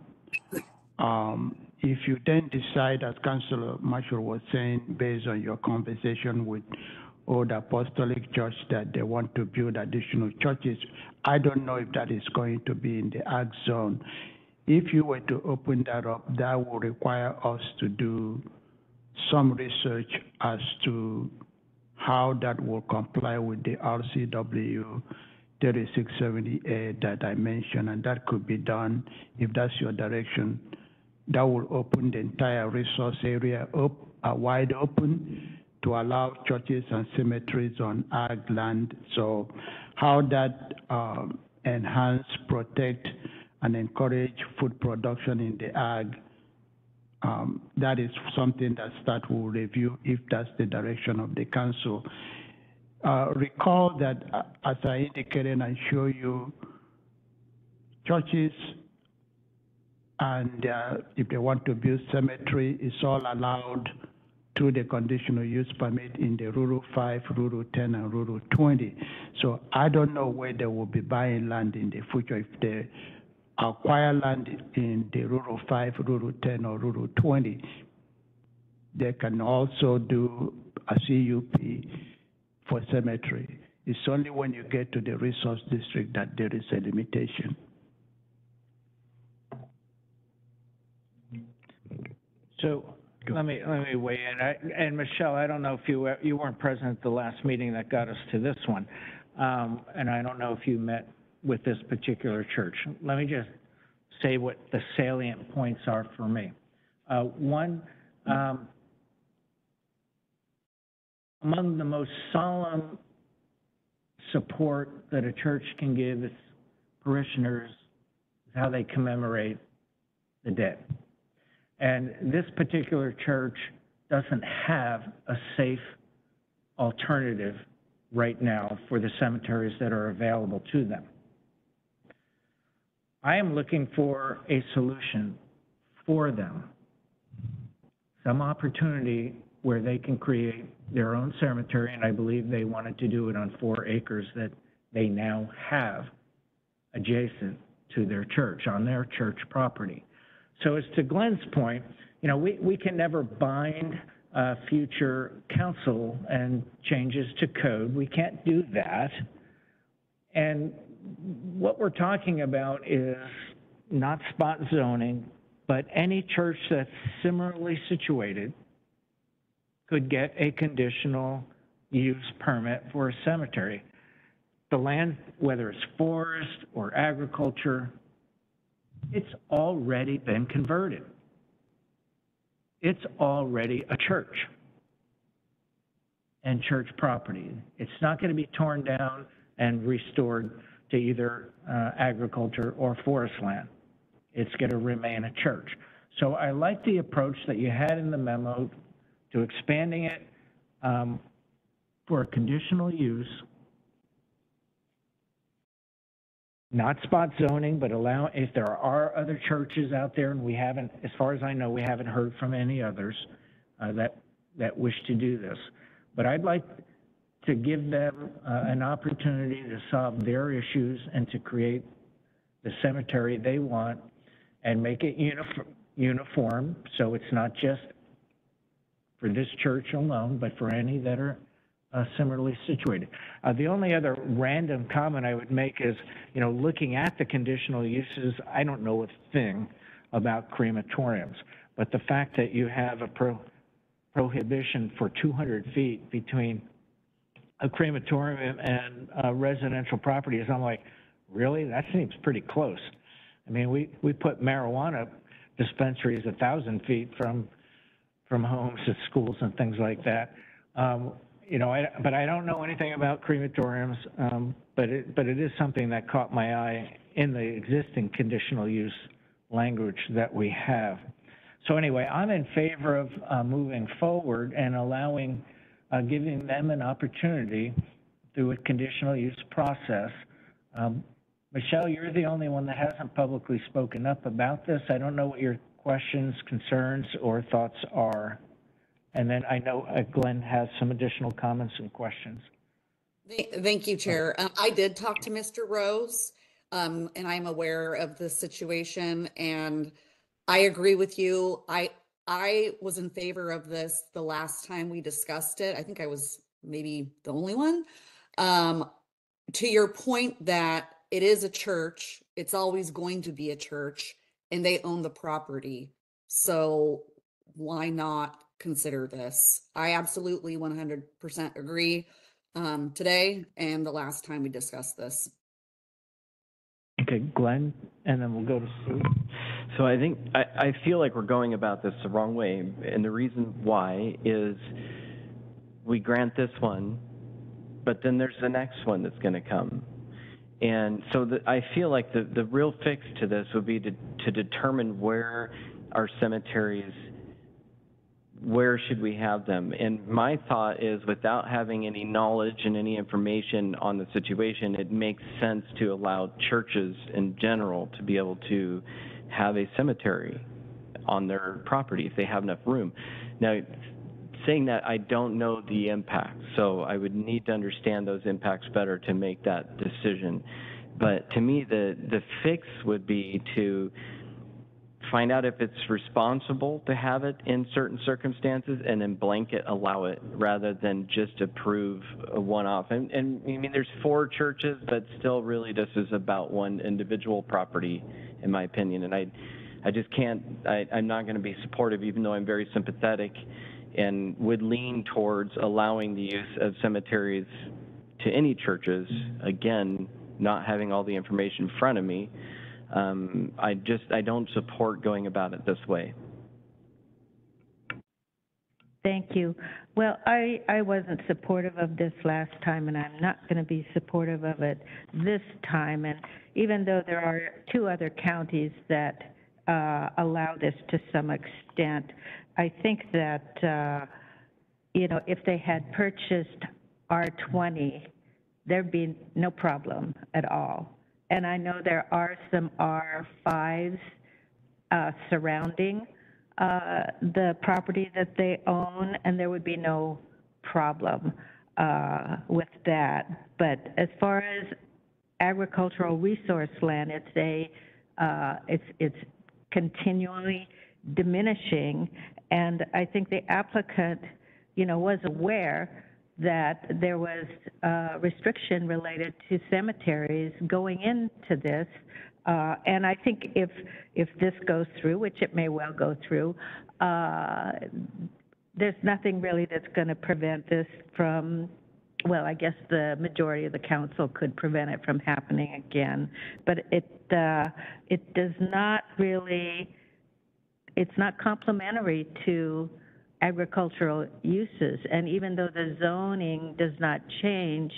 Um, if you then decide, as Councillor Marshall was saying, based on your conversation with Old Apostolic Church that they want to build additional churches. I don't know if that is going to be in the Ag zone. If you were to open that up, that will require us to do some research as to how that will comply with the RCW 3670A that I mentioned, and that could be done if that's your direction. That will open the entire resource area up, uh, wide open to allow churches and cemeteries on ag land. So how that um, enhance, protect, and encourage food production in the ag, um, that is something that START will review if that's the direction of the council. Uh, recall that, uh, as I indicated and show you, churches and uh, if they want to build cemetery, it's all allowed through the conditional use permit in the Rural 5, Rural 10, and Rural 20. So I don't know where they will be buying land in the future. If they acquire land in the Rural 5, Rural 10, or Rural 20, they can also do a CUP for cemetery. It's only when you get to the resource district that there is a limitation. So, let me, let me weigh in. I- And Michelle, I don't know if you, you weren't present at the last meeting that got us to this one. Um, and I don't know if you met with this particular church. Let me just say what the salient points are for me. Uh, one, um, among the most solemn support that a church can give its parishioners is how they commemorate the dead. And this particular church doesn't have a safe alternative right now for the cemeteries that are available to them. I am looking for a solution for them. Some opportunity where they can create their own cemetery, and I believe they wanted to do it on four acres that they now have adjacent to their church, on their church property. So as to Glenn's point, you know, we, we can never bind, uh, future council and changes to code. We can't do that. And what we're talking about is not spot zoning, but any church that's similarly situated could get a conditional use permit for a cemetery. The land, whether it's forest or agriculture, it's already been converted. It's already a church and church property. It's not going to be torn down and restored to either uh, agriculture or forest land. It's going to remain a church. So I like the approach that you had in the memo to expanding it um, for conditional use not spot zoning, but allow, if there are other churches out there, and we haven't, as far as I know, we haven't heard from any others uh, that, that wish to do this. But I'd like to give them uh, an opportunity to solve their issues and to create the cemetery they want and make it uniform, uniform, so it's not just for this church alone, but for any that are uh, similarly situated. Uh, the only other random comment I would make is, you know, looking at the conditional uses, I don't know a thing about crematoriums, but the fact that you have a pro- prohibition for 200 feet between a crematorium and uh, residential property is, I'm like, really? That seems pretty close. I mean, we, we put marijuana dispensaries a thousand feet from, from homes and schools and things like that. Um, you know, I, but I don't know anything about crematoriums, um, but it, but it is something that caught my eye in the existing conditional use language that we have. So anyway, I'm in favor of, uh, moving forward and allowing, uh, giving them an opportunity through a conditional use process. Um, Michelle, you're the only one that hasn't publicly spoken up about this. I don't know what your questions, concerns, or thoughts are. And then I know uh, Glenn has some additional comments and questions. Th- Thank you, Chair. Um, I did talk to Mr. Rose, um, and I'm aware of the situation, and I agree with you. I, I was in favor of this the last time we discussed it. I think I was maybe the only one. Um, to your point that it is a church, it's always going to be a church, and they own the property. So why not consider this? I absolutely 100% agree um, today and the last time we discussed this. Okay, Glenn, and then we'll go to Sue. So I think, I, I feel like we're going about this the wrong way, and the reason why is we grant this one, but then there's the next one that's gonna come. And so the, I feel like the, the real fix to this would be to, to determine where our cemeteries, where should we have them? And my thought is without having any knowledge and any information on the situation, it makes sense to allow churches in general to be able to have a cemetery on their property if they have enough room. Now, saying that, I don't know the impact, so I would need to understand those impacts better to make that decision. But to me, the, the fix would be to find out if it's responsible to have it in certain circumstances and then blanket allow it rather than just approve a one-off. And, and, I mean, there's four churches, but still really this is about one individual property, in my opinion. And I, I just can't, I, I'm not going to be supportive, even though I'm very sympathetic and would lean towards allowing the use of cemeteries to any churches, again, not having all the information in front of me. Um, I just, I don't support going about it this way. Thank you. Well, I, I wasn't supportive of this last time, and I'm not going to be supportive of it this time. And even though there are two other counties that uh, allow this to some extent, I think that, uh, you know, if they had purchased R20, there'd be no problem at all. And I know there are some R5s uh, surrounding uh, the property that they own, and there would be no problem uh, with that. But as far as agricultural resource land, it's a, uh, it's, it's continually diminishing, and I think the applicant, you know, was aware that there was a restriction related to cemeteries going into this. Uh, and I think if, if this goes through, which it may well go through, uh, there's nothing really that's going to prevent this from, well, I guess the majority of the council could prevent it from happening again. But it, uh, it does not really, it's not complementary to agricultural uses. And even though the zoning does not change,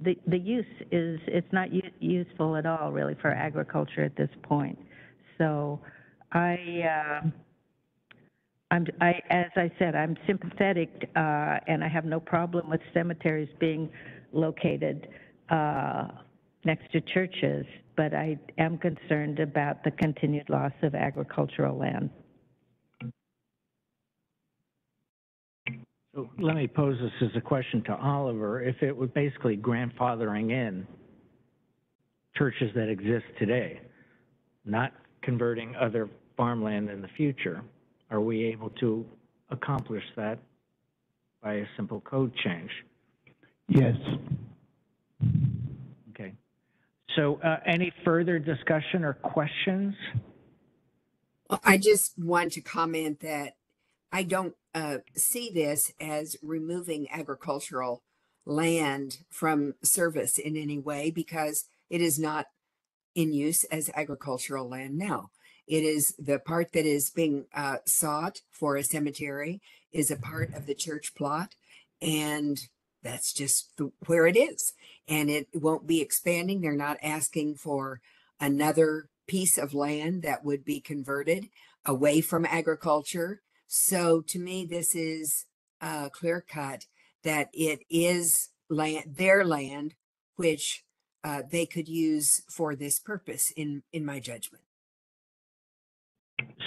the, the use is, it's not useful at all really for agriculture at this point. So I, uh, I'm, I, as I said, I'm sympathetic, uh, and I have no problem with cemeteries being located, uh, next to churches, but I am concerned about the continued loss of agricultural land. So let me pose this as a question to Oliver. If it were basically grandfathering in churches that exist today, not converting other farmland in the future, are we able to accomplish that by a simple code change? Yes. Okay. So, uh, any further discussion or questions? Well, I just want to comment that I don't uh, see this as removing agricultural land from service in any way because it is not in use as agricultural land now. It is the part that is being uh, sought for a cemetery is a part of the church plot, and that's just the, where it is. And it won't be expanding. They're not asking for another piece of land that would be converted away from agriculture. So to me, this is uh, clear cut that it is land, their land, which uh, they could use for this purpose, in in my judgment.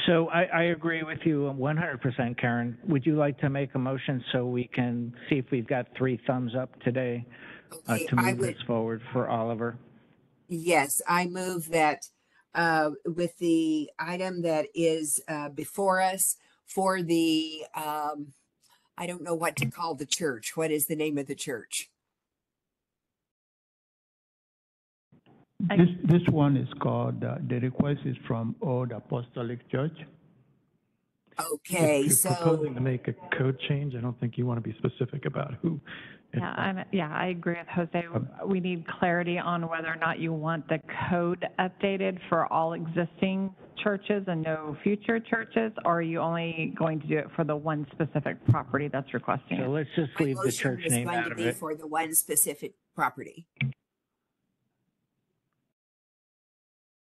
So I, I agree with you one hundred percent, Karen. Would you like to make a motion so we can see if we've got three thumbs up today uh, Okay, to I move would, this forward for Oliver? yes, I move that uh, with the item that is uh, before us for the, um, I don't know what to call the church. What is the name of the church? This, this one is called, uh, the request is from Old Apostolic Church. Okay, If so. you're proposing to make a code change, I don't think you want to be specific about who. It's Yeah, I'm, yeah, I agree with Jose. Um, we need clarity on whether or not you want the code updated for all existing churches and no future churches, or are you only going to do it for the one specific property that's requesting So it? let's just leave the motion church was name going out to of be it. For the one specific property.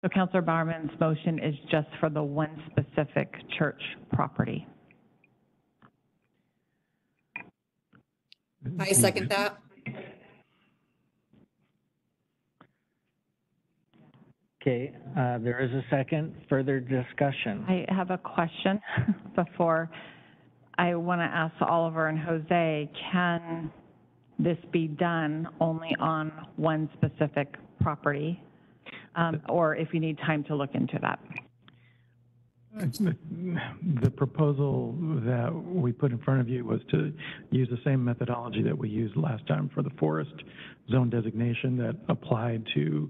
So Counselor Bowerman's motion is just for the one specific church property. I second that. Okay, uh, there is a second. Further discussion? I have a question [LAUGHS] before I want to ask Oliver and Jose, can this be done only on one specific property? Um, Or if you need time to look into that? The proposal that we put in front of you was to use the same methodology that we used last time for the forest zone designation that applied to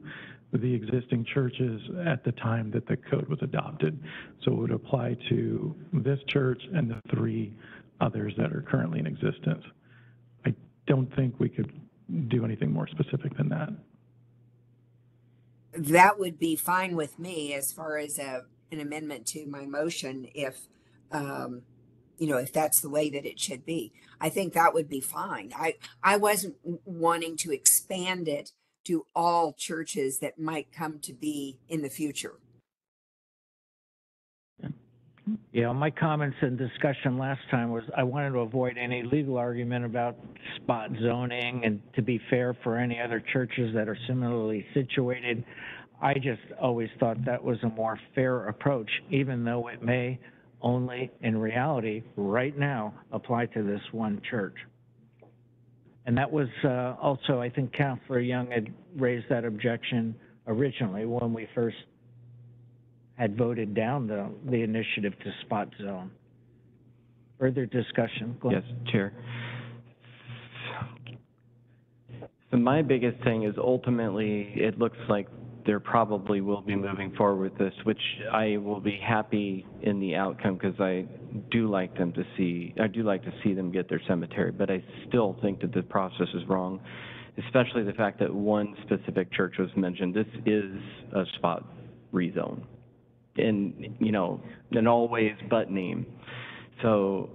the existing churches at the time that the code was adopted. So it would apply to this church and the three others that are currently in existence. I don't think we could do anything more specific than that. That would be fine with me as far as a, an amendment to my motion if, um, you know, if that's the way that it should be. I think that would be fine. I, I wasn't wanting to expand it to all churches that might come to be in the future. Yeah, my comments and discussion last time was I wanted to avoid any legal argument about spot zoning and to be fair for any other churches that are similarly situated. I just always thought that was a more fair approach, even though it may only, in reality, right now, apply to this one church. And that was uh, also, I think Counselor Yung had raised that objection originally when we first had voted down the, the initiative to spot zone. Further discussion? Yes, Chair. So my biggest thing is ultimately, it looks like there probably will be moving forward with this, which I will be happy in the outcome because I do like them to see, I do like to see them get their cemetery, but I still think that the process is wrong, especially the fact that one specific church was mentioned. This is a spot rezone in, you know, in all ways but name. So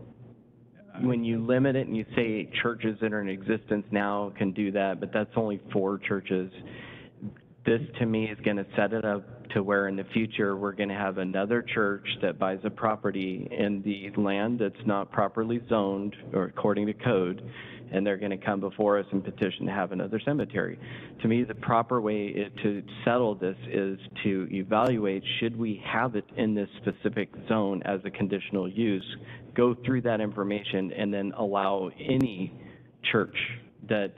when you limit it and you say churches that are in existence now can do that, but that's only four churches, this to me is going to set it up to where in the future we're going to have another church that buys a property in the land that's not properly zoned or according to code, and they're going to come before us and petition to have another cemetery. To me, the proper way to settle this is to evaluate should we have it in this specific zone as a conditional use, go through that information, and then allow any church that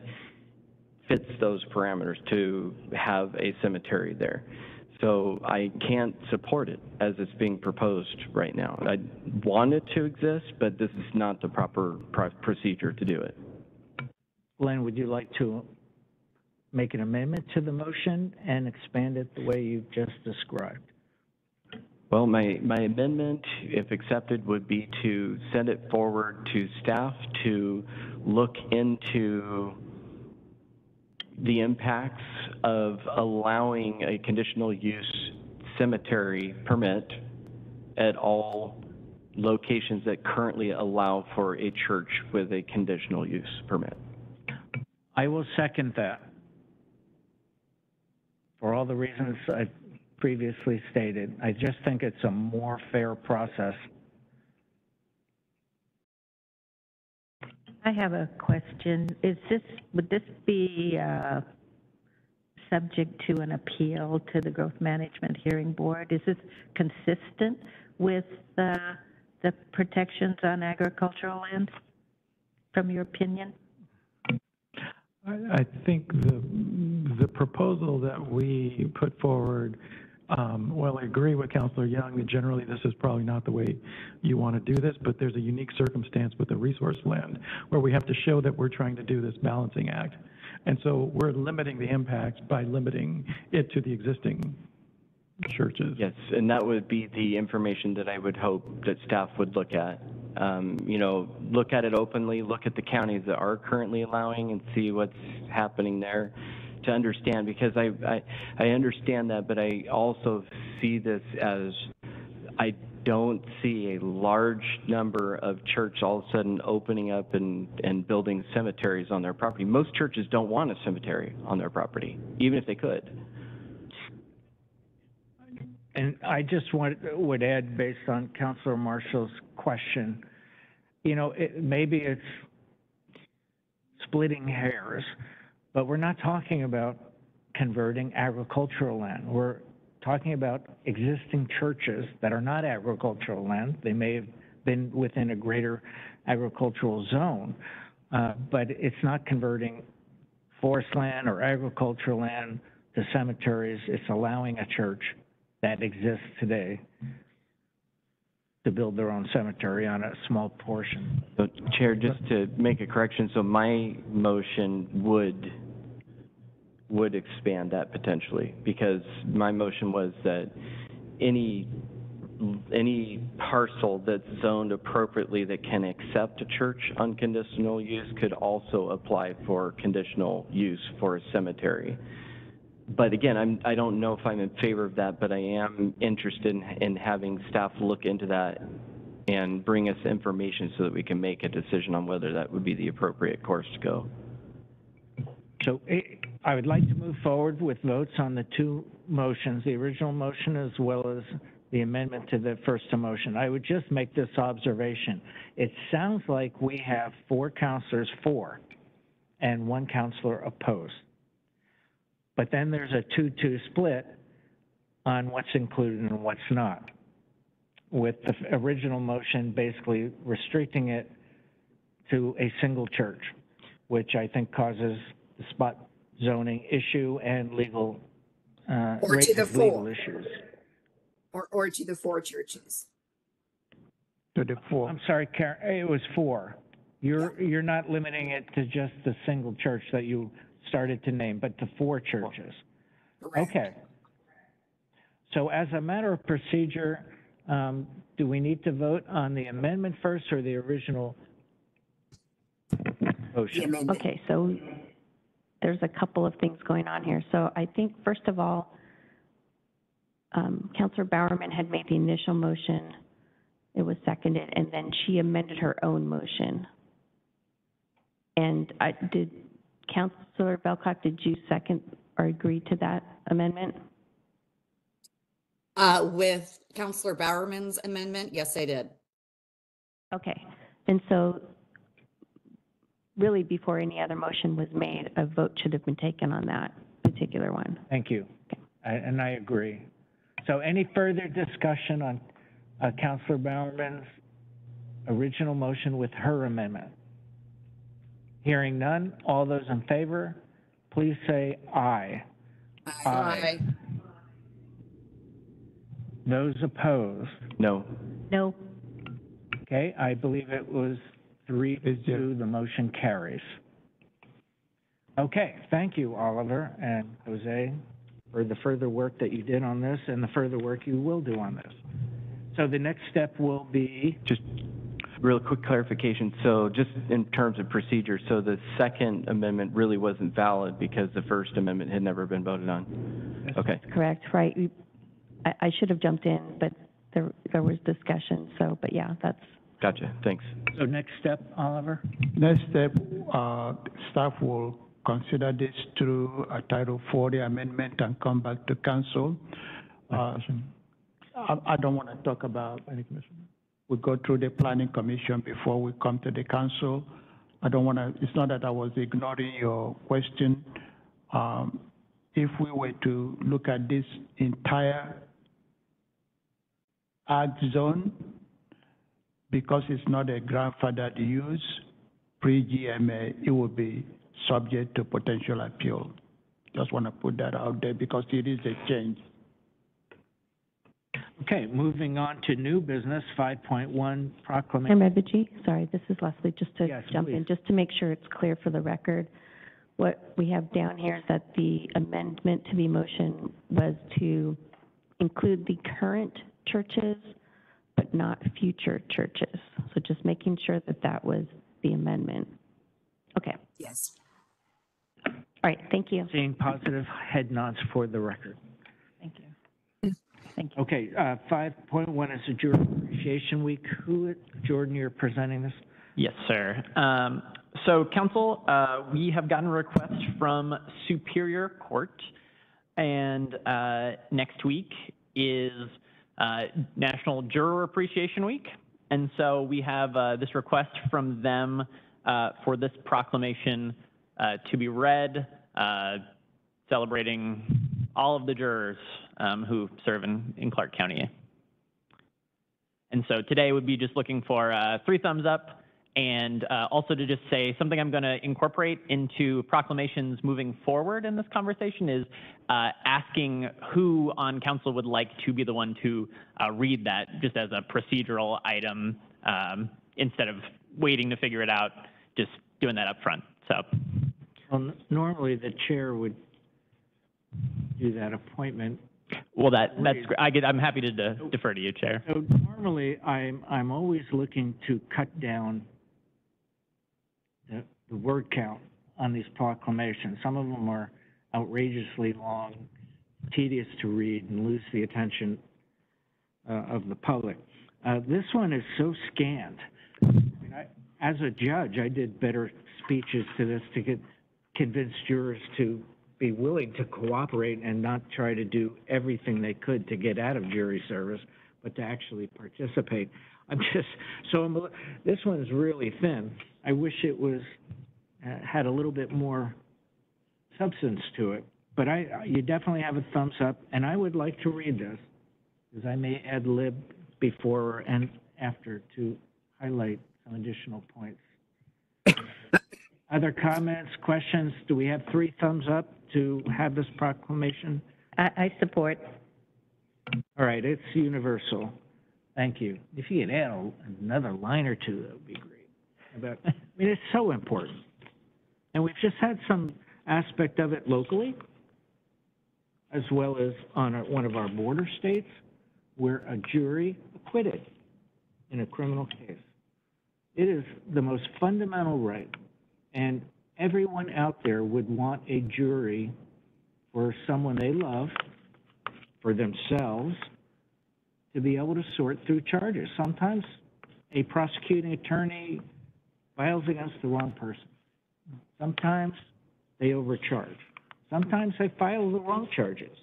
fits those parameters to have a cemetery there. So I can't support it as it's being proposed right now. I want it to exist, but this is not the proper pro- procedure to do it. Glenn, would you like to make an amendment to the motion and expand it the way you've just described? Well, my, my amendment, if accepted, would be to send it forward to staff to look into the impacts of allowing a conditional use cemetery permit at all locations that currently allow for a church with a conditional use permit. I will second that. For all the reasons I previously stated, I just think it's a more fair process. I have a question. Is this, would this be, uh, subject to an appeal to the Growth Management Hearing Board? Is this consistent with, uh, the protections on agricultural land, from your opinion? I, I think the, the proposal that we put forward, um, well, I agree with Counselor Yung that generally this is probably not the way you want to do this, but there's a unique circumstance with the resource land where we have to show that we're trying to do this balancing act. And so we're limiting the impact by limiting it to the existing churches. Yes, and that would be the information that I would hope that staff would look at. Um, you know, look at it openly, look at the counties that are currently allowing and see what's happening there to understand, because I, I, I understand that, but I also see this as, I don't see a large number of church all of a sudden opening up and, and building cemeteries on their property. Most churches don't want a cemetery on their property, even if they could. And I just want, would add, based on Counselor Marshall's question, you know, it, maybe it's splitting hairs, but we're not talking about converting agricultural land. We're talking about existing churches that are not agricultural land. They may have been within a greater agricultural zone, uh, but it's not converting forest land or agricultural land to cemeteries. It's allowing a church that exists today to build their own cemetery on a small portion. So, Chair, just to make a correction, so my motion would, would expand that potentially, because my motion was that any, any parcel that's zoned appropriately that can accept a church unconditional use could also apply for conditional use for a cemetery. But again, I'm, I don't know if I'm in favor of that, but I am interested in, in having staff look into that and bring us information so that we can make a decision on whether that would be the appropriate course to go. So eh, I would like to move forward with votes on the two motions, the original motion as well as the amendment to the first motion. I would just make this observation. It sounds like we have four counselors for and one counselor opposed. But then there's a two-two split on what's included and what's not. With the original motion basically restricting it to a single church, which I think causes the spot zoning issue and legal, uh, Or to the raises legal issues. Or, or to the four churches. To the four. I'm sorry, Karen, it was four. You're, you're not limiting it to just the single church that you started to name, but to four churches. Correct. Okay. So as a matter of procedure, um, do we need to vote on the amendment first or the original motion? Okay, so there's a couple of things going on here. So I think, first of all, um, Counselor Bowerman had made the initial motion. It was seconded, and then she amended her own motion. And I, did, Counselor Belkot, did you second or agree to that amendment? Uh, with Counselor Bowerman's amendment, yes, I did. Okay, and so really before any other motion was made, a vote should have been taken on that particular one. Thank you. I- And I agree. So any further discussion on uh, Counselor Bowerman's original motion with her amendment? Hearing none, all those in favor, please say aye. Aye. Those opposed? No. No, Okay, I believe it was three to Is there- two, the motion carries. Okay, thank you, Oliver and Jose, for the further work that you did on this and the further work you will do on this. So the next step will be, Just real quick clarification. So just in terms of procedure, so the second amendment really wasn't valid because the first amendment had never been voted on? Okay. correct, right. We- I, I should have jumped in, but there, there was discussion, so, but yeah, that's, Gotcha. Thanks. so next step, Oliver? Next step, uh, staff will consider this through a Title 40 amendment and come back to council. Uh, I, I don't want to talk about, we go through the planning commission before we come to the council. I don't want to, it's not that I was ignoring your question. Um, If we were to look at this entire ag zone, because it's not a grandfathered use, pre-GMA, it will be subject to potential appeal. Just want to put that out there because it is a change. Okay, moving on to new business, five point one Chair proclamation. Medvigy, sorry, this is Leslie, just to Yes, jump in, please. just to make sure it's clear for the record. What we have down here is that the amendment to the motion was to include the current churches, but not future churches. So just making sure that that was the amendment. Okay, Yes. all right, thank you. Seeing positive head nods for the record. Thank you. Okay, uh, five point one is the Juror Appreciation Week. Who, Jordan, you're presenting this? Yes, sir. Um, so, council, uh, we have gotten a request from Superior Court, and uh, next week is uh, National Juror Appreciation Week, and so we have uh, this request from them uh, for this proclamation uh, to be read, uh, celebrating all of the jurors um, who serve in, in Clark County. And so today would be just looking for uh, three thumbs up and uh, also to just say something I'm going to incorporate into proclamations moving forward in this conversation is uh, asking who on council would like to be the one to uh, read that just as a procedural item um, instead of waiting to figure it out, just doing that up front. So, Well, normally the chair would do that appointment. well, that that's gr- I get. I'm happy to de- defer to you, Chair. So normally, I'm, I'm always looking to cut down the, the word count on these proclamations. Some of them are outrageously long, tedious to read, and lose the attention uh, of the public. Uh, This one is so scant. I mean, I- As a judge, I did better speeches to this to get, convince jurors to be willing to cooperate and not try to do everything they could to get out of jury service, but to actually participate. I'm just, so I'm, this one's really thin. I wish it was, uh, had a little bit more substance to it. But I, I- you definitely have a thumbs up, and I would like to read this, because I may ad lib before and after to highlight some additional points. [LAUGHS] Other comments, questions? Do we have three thumbs up to have this proclamation? I, I support. All right, it's universal. Thank you. If you could add a- another line or two, that would be great. About, I mean, it's so important. And we've just had some aspect of it locally, as well as on a- one of our border states, where a jury acquitted in a criminal case. It is the most fundamental right, and everyone out there would want a jury for someone they love, for themselves, to be able to sort through charges. Sometimes a prosecuting attorney files against the wrong person. Sometimes they overcharge. Sometimes they file the wrong charges.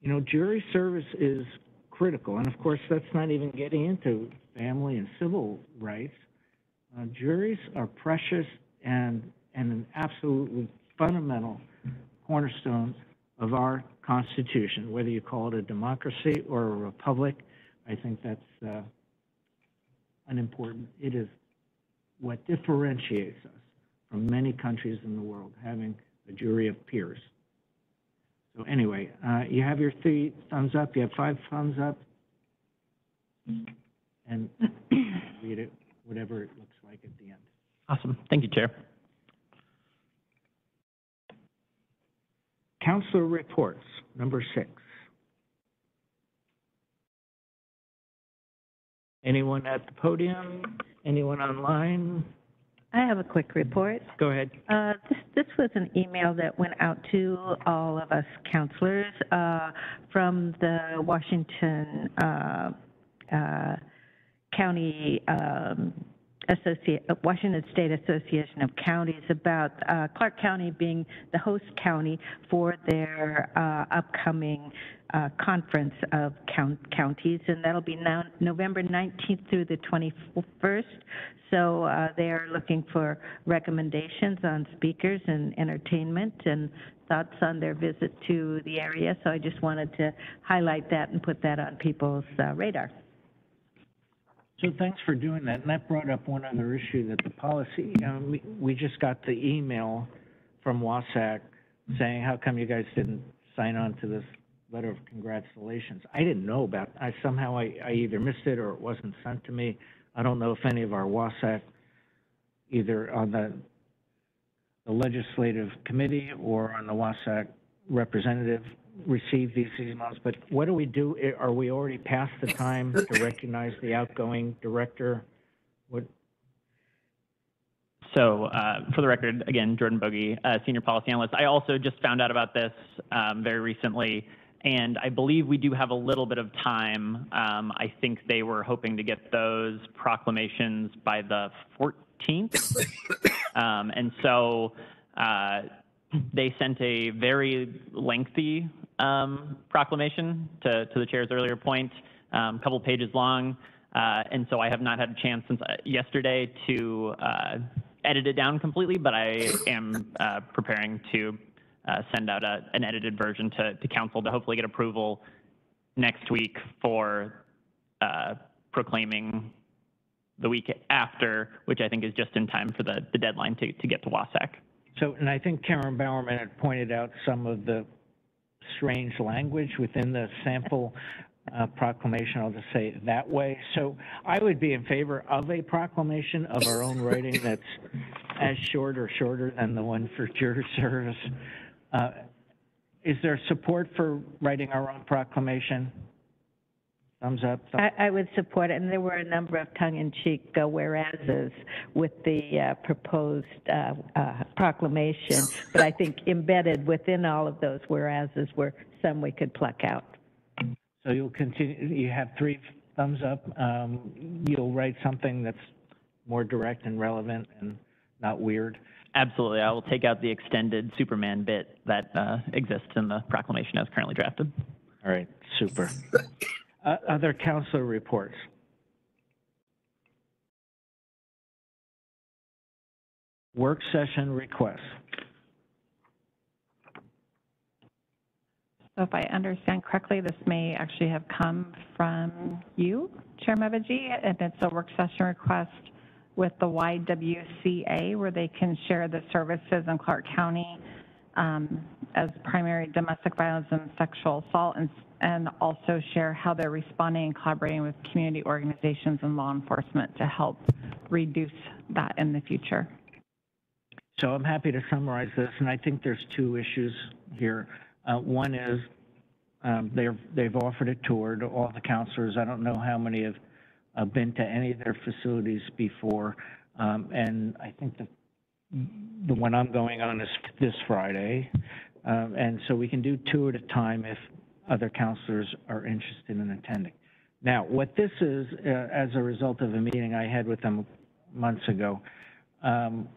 You know, jury service is critical, and of course, that's not even getting into family and civil rights. Uh, juries are precious and, and an absolutely fundamental cornerstone of our Constitution, whether you call it a democracy or a republic. I think that's uh, unimportant. It is what differentiates us from many countries in the world, having a jury of peers. So anyway, uh, you have your three thumbs up, you have five thumbs up, and read it, whatever it looks like at the end. Awesome. Thank you, Chair. Counselor reports, number six. Anyone at the podium? Anyone online? I have a quick report. Go ahead. Uh, This this was an email that went out to all of us counselors uh, from the Washington uh, uh, County um, Associate, Washington State Association of Counties about uh, Clark County being the host county for their uh, upcoming uh, conference of count- counties, and that'll be now November 19th through the 21st. So uh, they are looking for recommendations on speakers and entertainment and thoughts on their visit to the area. So I just wanted to highlight that and put that on people's uh, radar. So thanks for doing that, and that brought up one other issue that the policy, um, we, we just got the email from WASAC saying, how come you guys didn't sign on to this letter of congratulations? I didn't know about, I somehow, I, I either missed it or it wasn't sent to me. I don't know if any of our WASAC, either on the, the legislative committee or on the WASAC representative received these emails, but what do we do? Are we already past the time to recognize the outgoing director? What, So, uh, for the record, again, Jordan Boege, uh, Senior Policy Analyst. I also just found out about this um, very recently, and I believe we do have a little bit of time. Um, I think they were hoping to get those proclamations by the 14th. [COUGHS] Um, And so uh, they sent a very lengthy um, proclamation to to the chair's earlier point, a couple pages long. Uh, And so I have not had a chance since uh, yesterday to uh, edit it down completely, but I am uh, preparing to uh, send out a, an edited version to, to council to hopefully get approval next week for uh, proclaiming the week after, which I think is just in time for the, the deadline to, to get to WASAC. So, and I think Karen Bowerman had pointed out some of the strange language within the sample uh, proclamation, I'll just say it that way. So I would be in favor of a proclamation of our own writing that's as short or shorter than the one for jury service. Uh, Is there support for writing our own proclamation? Thumbs up? thumb- I, I would support it, and there were a number of tongue-in-cheek uh, whereases with the uh, proposed uh, uh, proclamation, but I think embedded within all of those whereases were some we could pluck out. So you'll continue, you have three thumbs up. Um, You'll write something that's more direct and relevant and not weird. Absolutely. I will take out the extended Superman bit that uh, exists in the proclamation as currently drafted. All right, super. Uh, Other counselor reports? Work session requests. So if I understand correctly, this may actually have come from you, Chair Medvigy, and it's a work session request with the YWCA where they can share the services in Clark County um, as primary domestic violence and sexual assault and, and also share how they're responding and collaborating with community organizations and law enforcement to help reduce that in the future. So I'm happy to summarize this, and I think there's two issues here. Uh, One is, um, they've offered a tour to all the counselors. I don't know how many have uh, been to any of their facilities before. Um, And I think the, the one I'm going on is this Friday. Um, And so we can do two at a time if other counselors are interested in attending. Now, what this is, uh, as a result of a meeting I had with them months ago, um,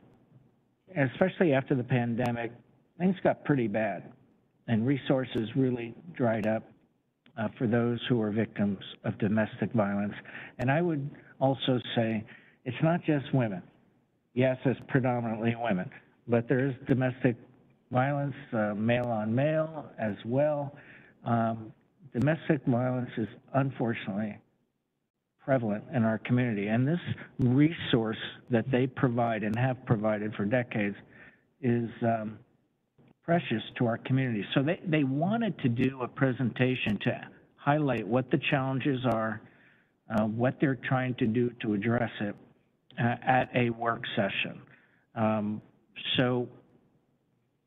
especially after the pandemic, things got pretty bad, and resources really dried up uh, for those who are victims of domestic violence. And I would also say, it's not just women. Yes, it's predominantly women, but there is domestic violence, uh, male on male as well. Um, domestic violence is unfortunately prevalent in our community. And this resource that they provide and have provided for decades is um, precious to our community. So they, they wanted to do a presentation to highlight what the challenges are, uh, what they're trying to do to address it at a work session. Um, so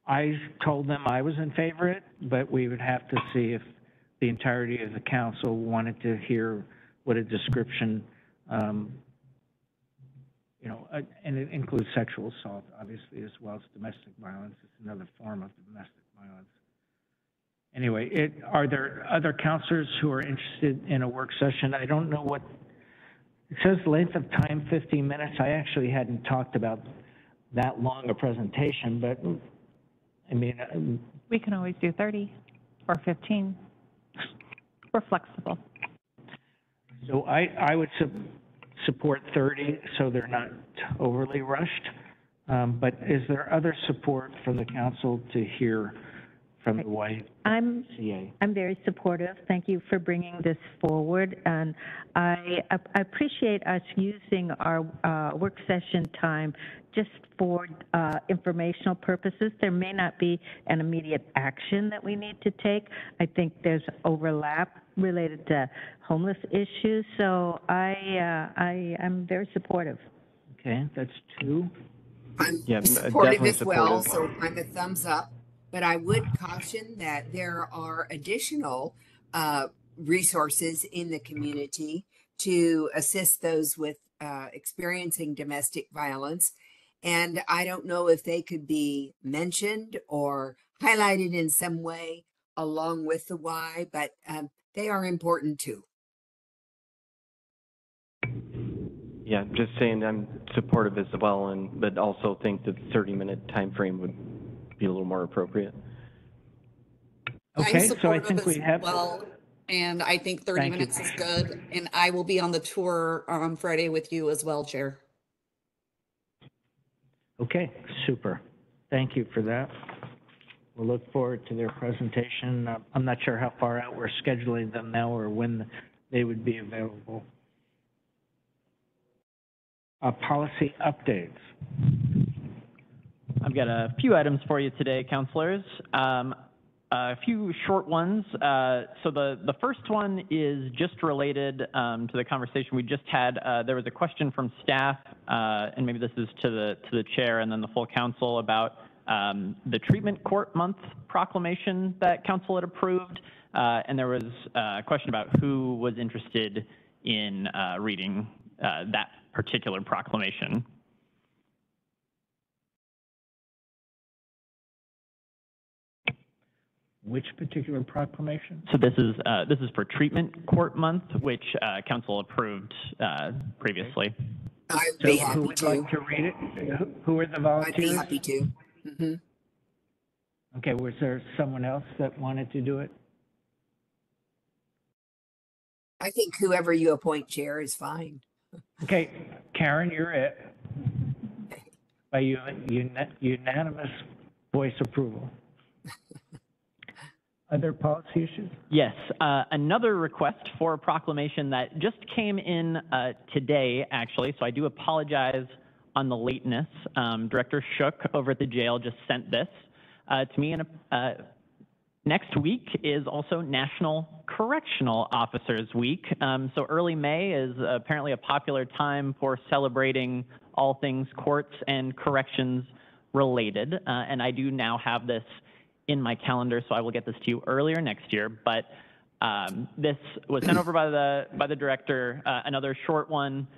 I told them I was in favor of it, but we would have to see if the entirety of the council wanted to hear what a description, um, you know, uh, and it includes sexual assault, obviously, as well as domestic violence. It's another form of domestic violence. Anyway, it, are there other counselors who are interested in a work session? I don't know what, it says length of time, 15 minutes. I actually hadn't talked about that long a presentation, but, I mean, um, We can always do 30 or 15. We're flexible. So I, I would su- support 30, so they're not overly rushed. Um, But is there other support from the council to hear from the I'm I'm very supportive. Thank you for bringing this forward, and I I appreciate us using our uh, work session time just for uh, informational purposes. There may not be an immediate action that we need to take. I think there's overlap related to homeless issues, so I uh, I am very supportive. Okay, that's two. I'm Yeah, m- supportive definitely as well, so supportive. I'm a thumbs up. But I would caution that there are additional uh, resources in the community to assist those with uh, experiencing domestic violence. And I don't know if they could be mentioned or highlighted in some way along with the why, but um, they are important too. Yeah, just saying I'm supportive as well, and, but also think the 30-minute time frame would be a little more appropriate. Okay, I'm so I think we have, well, and I think 30 Thank you. minutes is good. And I will be on the tour on Friday with you as well, Chair. okay, super. Thank you for that. We'll look forward to their presentation. Uh, I'm not sure how far out we're scheduling them now or when they would be available. Uh, policy updates. I've got a few items for you today, counselors. Um, a few short ones. Uh, so the, the first one is just related um, to the conversation we just had. Uh, there was a question from staff, uh, and maybe this is to the to the chair and then the full council about um, the treatment court month proclamation that council had approved. Uh, and there was uh, a question about who was interested in uh, reading that particular proclamation. Which particular proclamation? So this is, uh, this is for treatment court month, which, uh, council approved, uh, previously. I'd So be who happy would to. like to read it? Who- Who are the I'd be volunteers? happy to. hmm Okay, was there someone else that wanted to do it? I think whoever you appoint chair is fine. Okay, Karen, you're it. [LAUGHS] By u- uni- unanimous voice approval. Other policy issues? Yes, uh, another request for a proclamation that just came in uh, today, actually, so I do apologize on the lateness. Um, Director Shook over at the jail just sent this uh, to me, and uh, next week is also National Correctional Officers Week. Um, so early May is apparently a popular time for celebrating all things courts and corrections related, uh, and I do now have this in my calendar, so I will get this to you earlier next year. But um, this was sent over by the by the director, uh, another short one,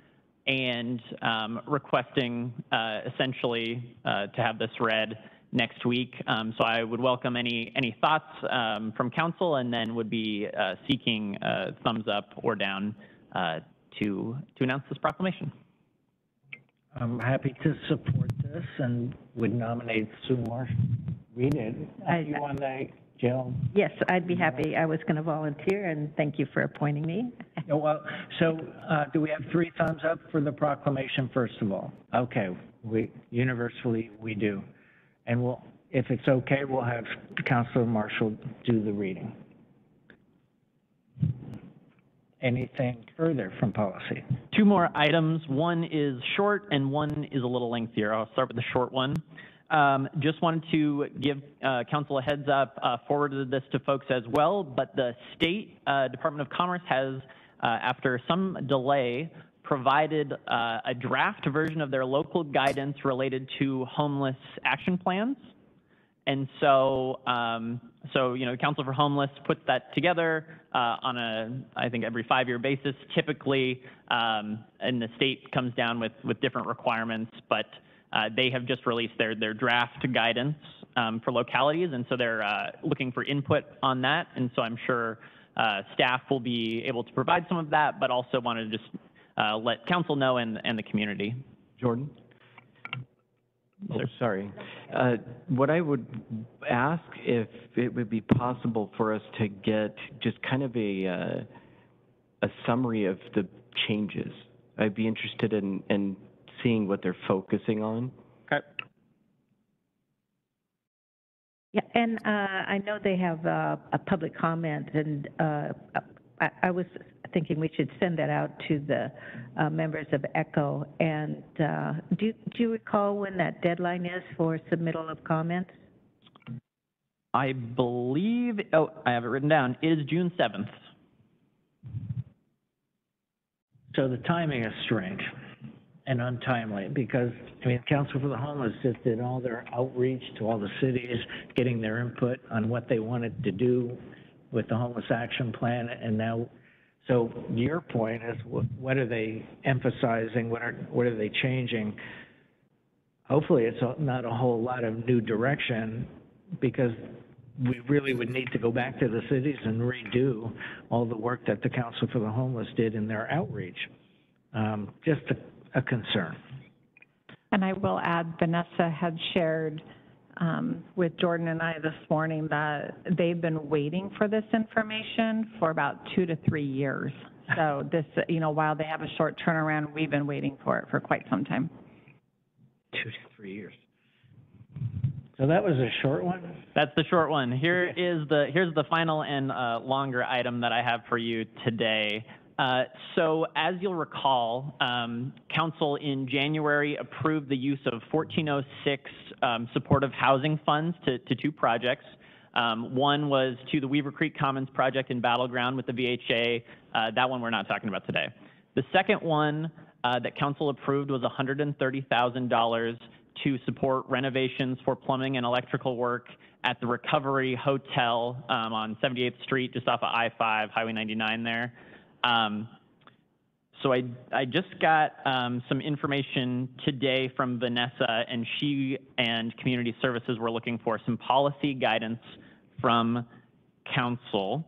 and um, requesting uh, essentially uh, to have this read next week. Um, so I would welcome any any thoughts um, from council, and then would be uh, seeking thumbs up or down uh, to to announce this proclamation. I'm happy to support this and would nominate Sue Marshall. Read it. Are I- you on the Jill. Yes, I'd be happy. I was going to volunteer, and thank you for appointing me. [LAUGHS] Oh, well, so, uh, do we have three thumbs up for the proclamation, first of all? Okay, we, universally, we do. And we'll, if it's okay, we'll have Counselor Marshall do the reading. Anything further from policy? Two more items. One is short and one is a little lengthier. I'll start with the short one. Um, just wanted to give uh, council a heads up, uh, forwarded this to folks as well, but the state uh, Department of Commerce has, uh, after some delay, provided uh, a draft version of their local guidance related to homeless action plans. And so, um, so, you know, Council for Homeless puts that together, uh, on a, I think, every five-year basis typically, um, and the state comes down with, with different requirements, but, uh, they have just released their, their draft guidance, um, for localities, and so they're, uh, looking for input on that, and so I'm sure, uh, staff will be able to provide some of that, but also wanted to just, uh, let council know and, and the community. Jordan? Oh, sorry. Uh, What I would ask if it would be possible for us to get just kind of a, uh, a summary of the changes. I'd be interested in, in seeing what they're focusing on. Okay. Yeah, and uh, I know they have uh, a public comment, and uh, I I was thinking we should send that out to the uh, members of ECHO. And uh, do you- do you recall when that deadline is for submittal of comments? I believe, oh, I have it written down. It is June 7th. So the timing is strange and untimely because, I mean, Council for the Homeless just did all their outreach to all the cities, getting their input on what they wanted to do with the homeless action plan. And now, so your point is what, are they emphasizing? What are, what are they changing? Hopefully, it's not a whole lot of new direction because we really would need to go back to the cities and redo all the work that the Council for the Homeless did in their outreach. Um, just a, a concern. And I will add, Vanessa had shared um, with Jordan and I this morning that they've been waiting for this information for about two to three years. So this, you know, while they have a short turnaround, we've been waiting for it for quite some time. Two to three years. So that was a short one? That's the short one. Here is the, here's the final and uh, longer item that I have for you today. Uh, So as you'll recall, um, council in January approved the use of 1406 um, supportive housing funds to, to two projects. Um, One was to the Weaver Creek Commons project in Battle Ground with the VHA. Uh, That one we're not talking about today. The second one uh, that council approved was $130,000 to support renovations for plumbing and electrical work at the Recovery Hotel um, on 78th Street, just off of I-5, Highway 99 there. Um, so I, I just got um, some information today from Vanessa, and she and Community Services were looking for some policy guidance from council.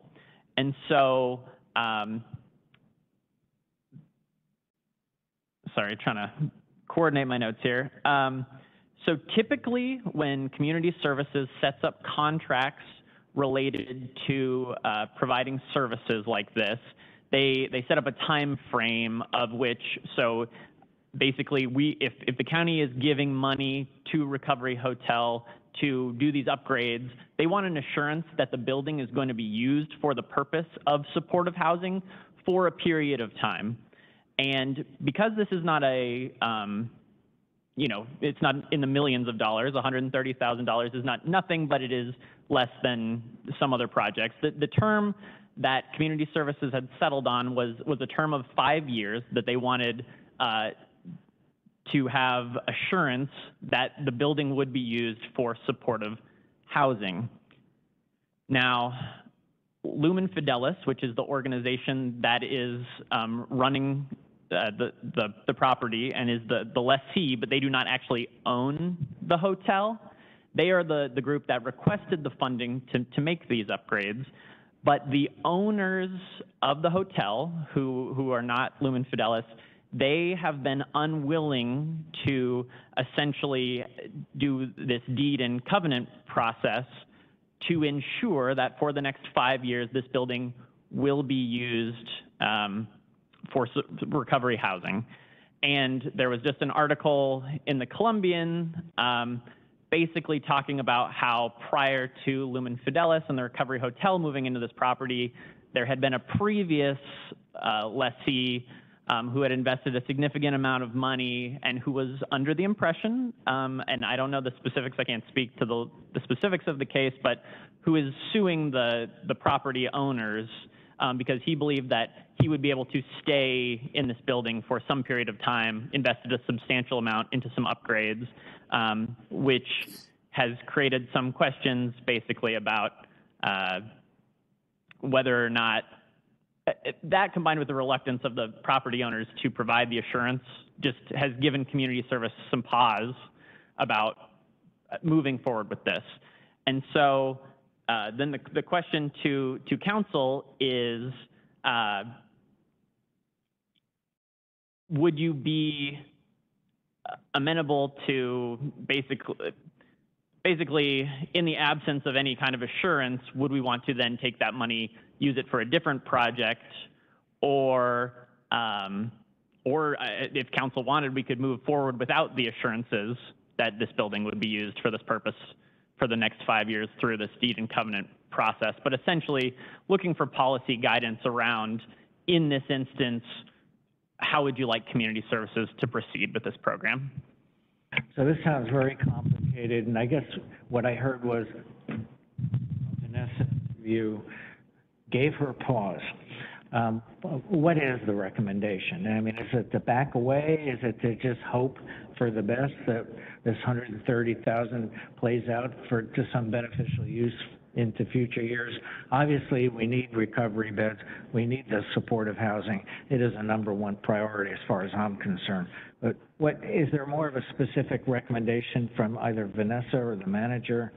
And so, um, sorry, trying to coordinate my notes here. Um, so typically, when Community Services sets up contracts related to uh, providing services like this, they they set up a time frame of which so basically we if if the county is giving money to Recovery Hotel to do these upgrades, they want an assurance that the building is going to be used for the purpose of supportive housing for a period of time. And because this is not a um, you know, it's not in the millions of dollars. $130,000 is not nothing, but it is less than some other projects. The, the term that Community Services had settled on was, was a term of five years that they wanted uh, to have assurance that the building would be used for supportive housing. Now, Lumen Fidelis, which is the organization that is um, running uh, the, the, the property and is the, the lessee, but they do not actually own the hotel. They are the, the group that requested the funding to, to make these upgrades. But the owners of the hotel, who, who are not Lumen Fidelis, they have been unwilling to essentially do this deed and covenant process to ensure that for the next five years, this building will be used um, for recovery housing. And there was just an article in the Columbian um, basically talking about how prior to Lumen Fidelis and the Recovery Hotel moving into this property, there had been a previous uh, lessee um, who had invested a significant amount of money and who was under the impression, um, and I don't know the specifics, I can't speak to the, the specifics of the case, but who is suing the, the property owners um, because he believed that he would be able to stay in this building for some period of time, invested a substantial amount into some upgrades, um, which has created some questions basically about uh, whether or not uh, that combined with the reluctance of the property owners to provide the assurance just has given community service some pause about uh, moving forward with this. And so uh, then the, the question to, to council is, uh, would you be amenable to basically, basically, in the absence of any kind of assurance, would we want to then take that money, use it for a different project, or, um, or uh, if council wanted, we could move forward without the assurances that this building would be used for this purpose for the next five years through this deed and covenant process. But essentially, looking for policy guidance around, in this instance, how would you like community services to proceed with this program? So this sounds very complicated, and I guess what I heard was Vanessa's view gave her pause. Um, what is the recommendation? I mean, is it to back away? Is it to just hope for the best that this 130,000 plays out for to some beneficial use into future years? Obviously, we need recovery beds. We need the supportive housing. It is a number one priority as far as I'm concerned. But what is there more of a specific recommendation from either Vanessa or the manager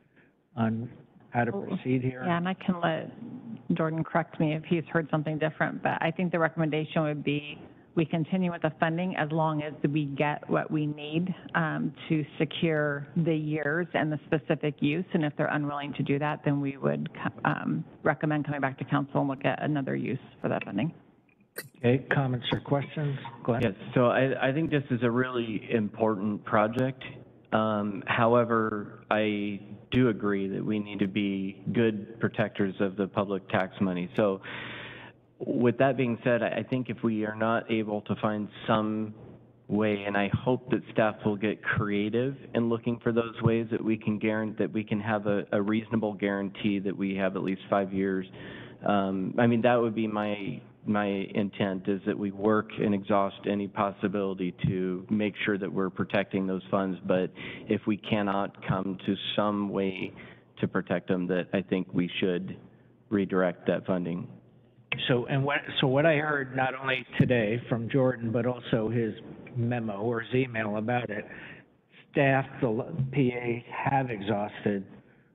on how to oh, proceed here? Yeah, and I can let Jordan correct me if he's heard something different, but I think the recommendation would be we continue with the funding as long as we get what we need um, to secure the years and the specific use. And if they're unwilling to do that, then we would um, recommend coming back to council and look at another use for that funding. Okay, comments or questions? Glenn? Yes, so I, I think this is a really important project. Um, however, I do agree that we need to be good protectors of the public tax money. So with that being said, I think if we are not able to find some way, and I hope that staff will get creative in looking for those ways that we can guarantee, that we can have a, a reasonable guarantee that we have at least five years. Um, I mean, that would be my, my intent, is that we work and exhaust any possibility to make sure that we're protecting those funds. But if we cannot come to some way to protect them, that I think we should redirect that funding. So, and what, so what I heard not only today from Jordan, but also his memo or his email about it, staff, the PA have exhausted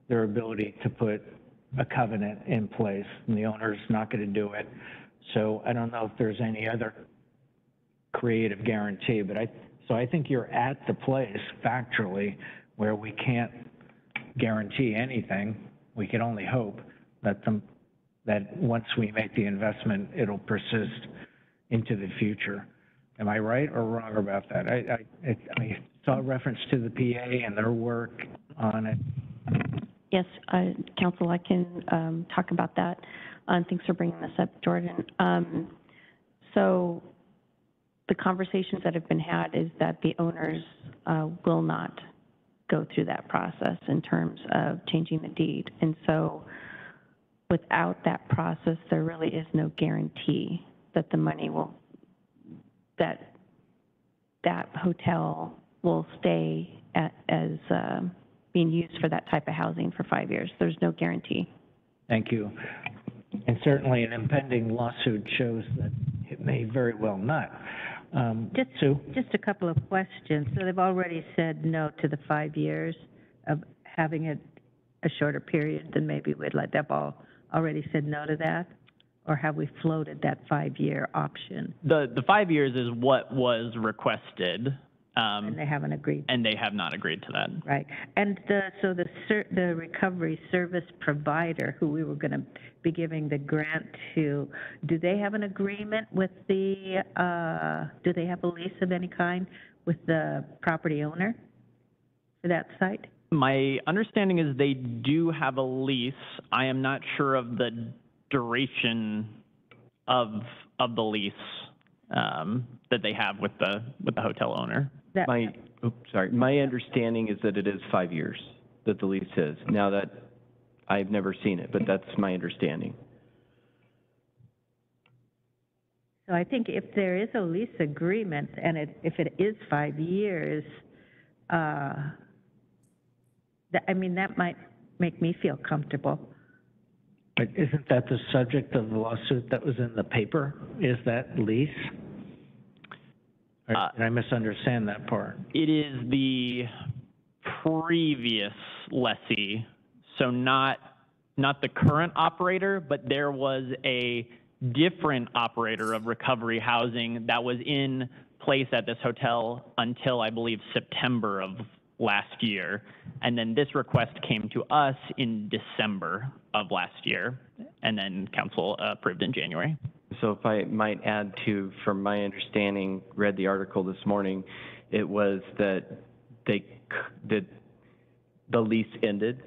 their ability to put a covenant in place, and the owner's not gonna do it. So I don't know if there's any other creative guarantee, but I, so I think you're at the place factually where we can't guarantee anything. We can only hope that the, that once we make the investment, it'll persist into the future. Am I right or wrong about that? I, I, I saw a reference to the PA and their work on it. Yes, uh, council, I can um, talk about that. Um, Thanks for bringing this up, Jordan. Um, So the conversations that have been had is that the owners uh, will not go through that process in terms of changing the deed. And so without that process, there really is no guarantee that the money will, that that hotel will stay a- as um, being used for that type of housing for five years. There's no guarantee. Thank you. And certainly an impending lawsuit shows that it may very well not. Um, Just, Sue? just a couple of questions. So they've already said no to the five years of having it a shorter period than maybe we'd like. They've all already said no to that? Or have we floated that five-year option The, the five years is what was requested, um, and they haven't agreed? and they have not agreed to that. Right. And the, so the ser, the recovery service provider who we were gonna be giving the grant to, do they have an agreement with the, uh, do they have a lease of any kind with the property owner for that site? My understanding is they do have a lease. I am not sure of the duration of, of the lease, um, that they have with the, with the hotel owner. That, My, oops, sorry, my understanding is that it is five years that the lease is. Now that, I've never seen it, but that's my understanding. so I think if there is a lease agreement and it, if it is five years, uh, that, I mean, that might make me feel comfortable. But isn't that the subject of the lawsuit that was in the paper? Is that lease? Or Uh, did I misunderstand that part? It is the previous lessee, so not, not the current operator, but there was a different operator of recovery housing that was in place at this hotel until, I believe, September of last year. And then this request came to us in December of last year, and then council uh, approved in January. So if I might add to, from my understanding, read the article this morning, it was that they, that the lease ended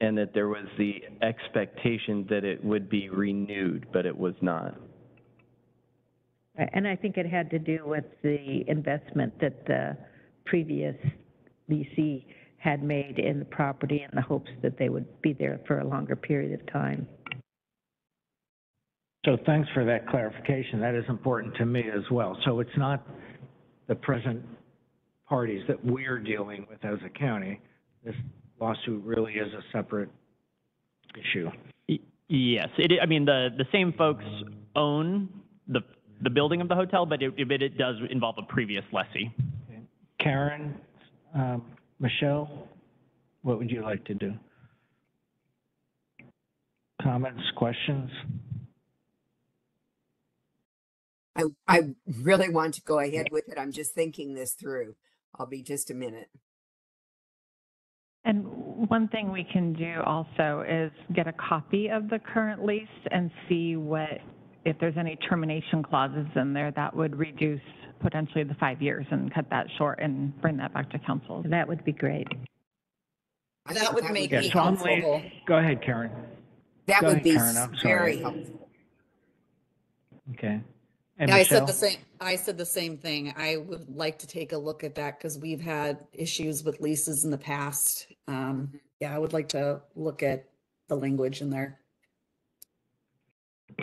and that there was the expectation that it would be renewed, but it was not. And I think it had to do with the investment that the previous VC had made in the property in the hopes that they would be there for a longer period of time. So thanks for that clarification. That is important to me as well. So it's not the present parties that we're dealing with as a county. This lawsuit really is a separate issue. Yes, it, I mean, the, the same folks own the, the building of the hotel, but it, but it does involve a previous lessee. Karen, um, Michelle, what would you like to do? Comments, questions? I, I really want to go ahead with it. I'm just thinking this through. I'll be just a minute. And one thing we can do also is get a copy of the current lease and see what, if there's any termination clauses in there that would reduce potentially the five years and cut that short and bring that back to council. That would be great. That would make Yeah, me so I'm helpful. Go ahead, Karen. That Go would ahead, be Karen, I'm sorry. very helpful. Okay. And Yeah, I said Michelle? the same, I said the same thing. I would like to take a look at that because we've had issues with leases in the past. Um, yeah, I would like to look at the language in there.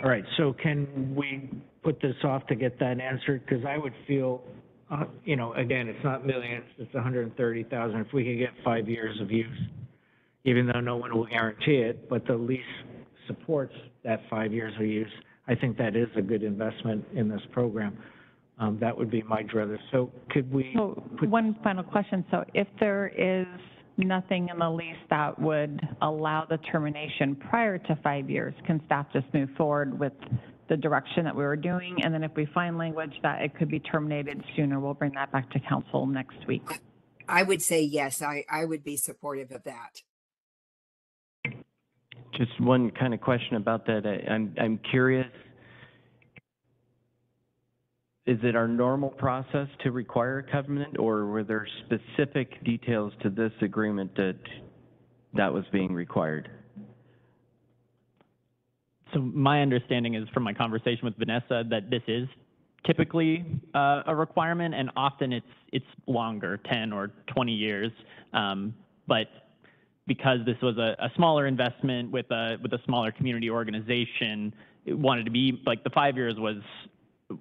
All right, so can we put this off to get that answered? Because I would feel, uh, you know, again, it's not millions, it's hundred and thirty thousand. If we could get five years of use, even though no one will guarantee it, but the lease supports that five years of use, I think that is a good investment in this program. Um, that would be my druthers. So could we, So one final question. So if there is nothing in the lease that would allow the termination prior to five years, can staff just move forward with the direction that we were doing? And then if we find language that it could be terminated sooner, we'll bring that back to council next week. I would say yes, I, I would be supportive of that. Just one kind of question about that. I- I'm, I'm curious. Is it our normal process to require a covenant, or were there specific details to this agreement that, that was being required? So my understanding is from my conversation with Vanessa that this is typically uh, a requirement, and often it's it's longer, 10 or 20 years. Um, but because this was a, a smaller investment with a with a smaller community organization, it wanted to be like the five years was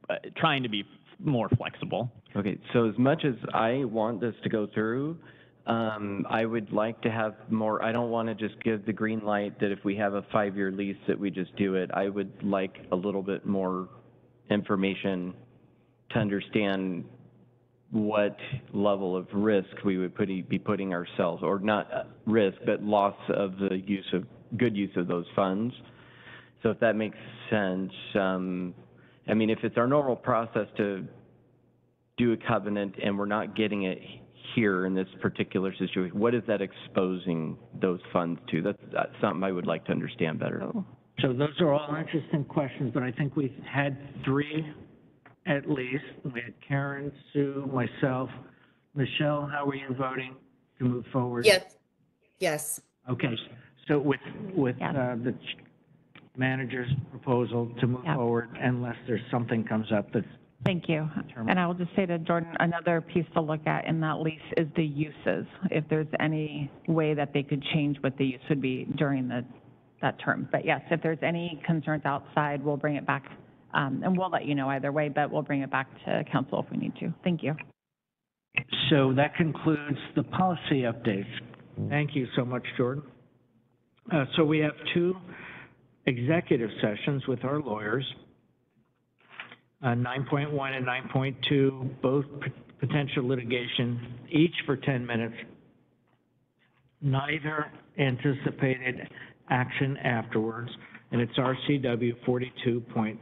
uh, trying to be more flexible. Okay, so as much as I want this to go through, um, I would like to have more, I don't want to just give the green light that if we have a five-year lease that we just do it. I would like a little bit more information to understand what level of risk we would put, be putting ourselves, or not uh, risk, but loss of the use of, good use of those funds. So if that makes sense, um, I mean, if it's our normal process to do a covenant and we're not getting it here in this particular situation, what is that exposing those funds to? That's, that's something I would like to understand better. so those are all interesting questions, but I think we've had three at least. We had Karen, Sue, myself. Michelle, how are you voting to move forward? Yes, yes. Okay, so with, with, uh, the ch- manager's proposal to move Yeah. forward unless there's something comes up that's Thank you. And I will just say to Jordan, another piece to look at in that lease is the uses. If there's any way that they could change what the use would be during the, that term. But yes, if there's any concerns outside, we'll bring it back. Um, and we'll let you know either way, but we'll bring it back to council if we need to. Thank you. So that concludes the policy updates. Thank you so much, Jordan. Uh, so we have two executive sessions with our lawyers. Uh, nine point one and nine point two, both p- potential litigation, each for ten minutes. Neither anticipated action afterwards, and it's RCW forty-two point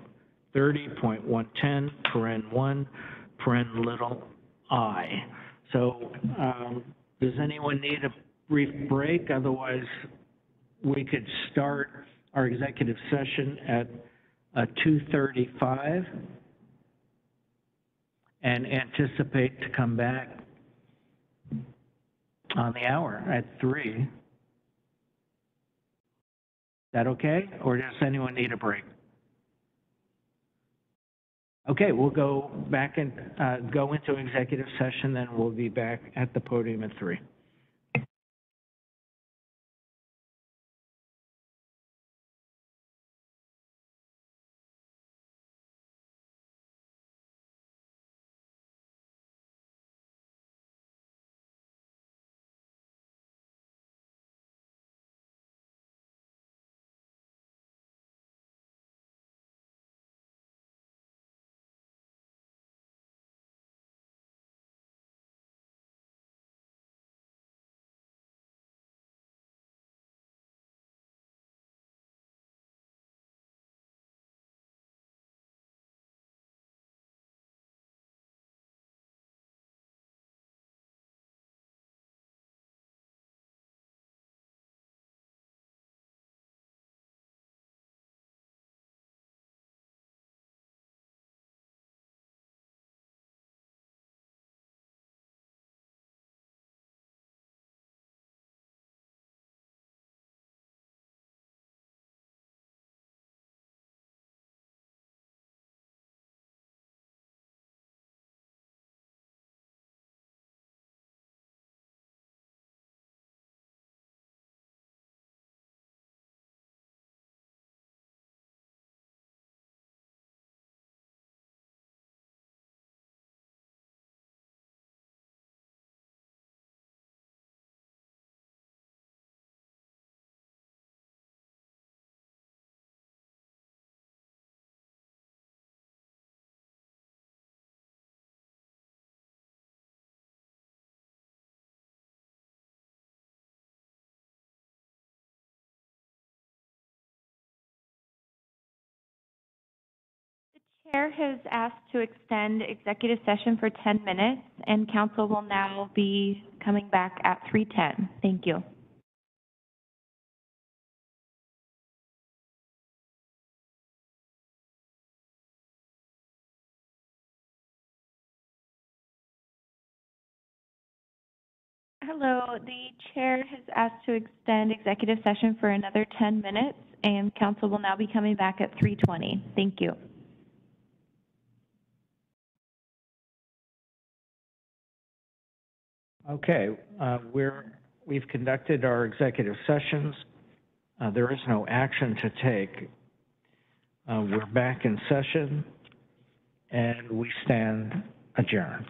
thirty point one ten, paren one, paren little I. So, um, does anyone need a brief break? Otherwise, we could start our executive session at, uh, two thirty-five and anticipate to come back on the hour at three. Is that okay? Or does anyone need a break? Okay, we'll go back and, uh, go into executive session, then we'll be back at the podium at three. Chair has asked to extend executive session for 10 minutes, and council will now be coming back at 3:10. Thank you. Hello, the chair has asked to extend executive session for another 10 minutes, and council will now be coming back at 3:20. Thank you. Okay, uh, we're, we've conducted our executive sessions. Uh, There is no action to take. Uh, We're back in session, and we stand adjourned.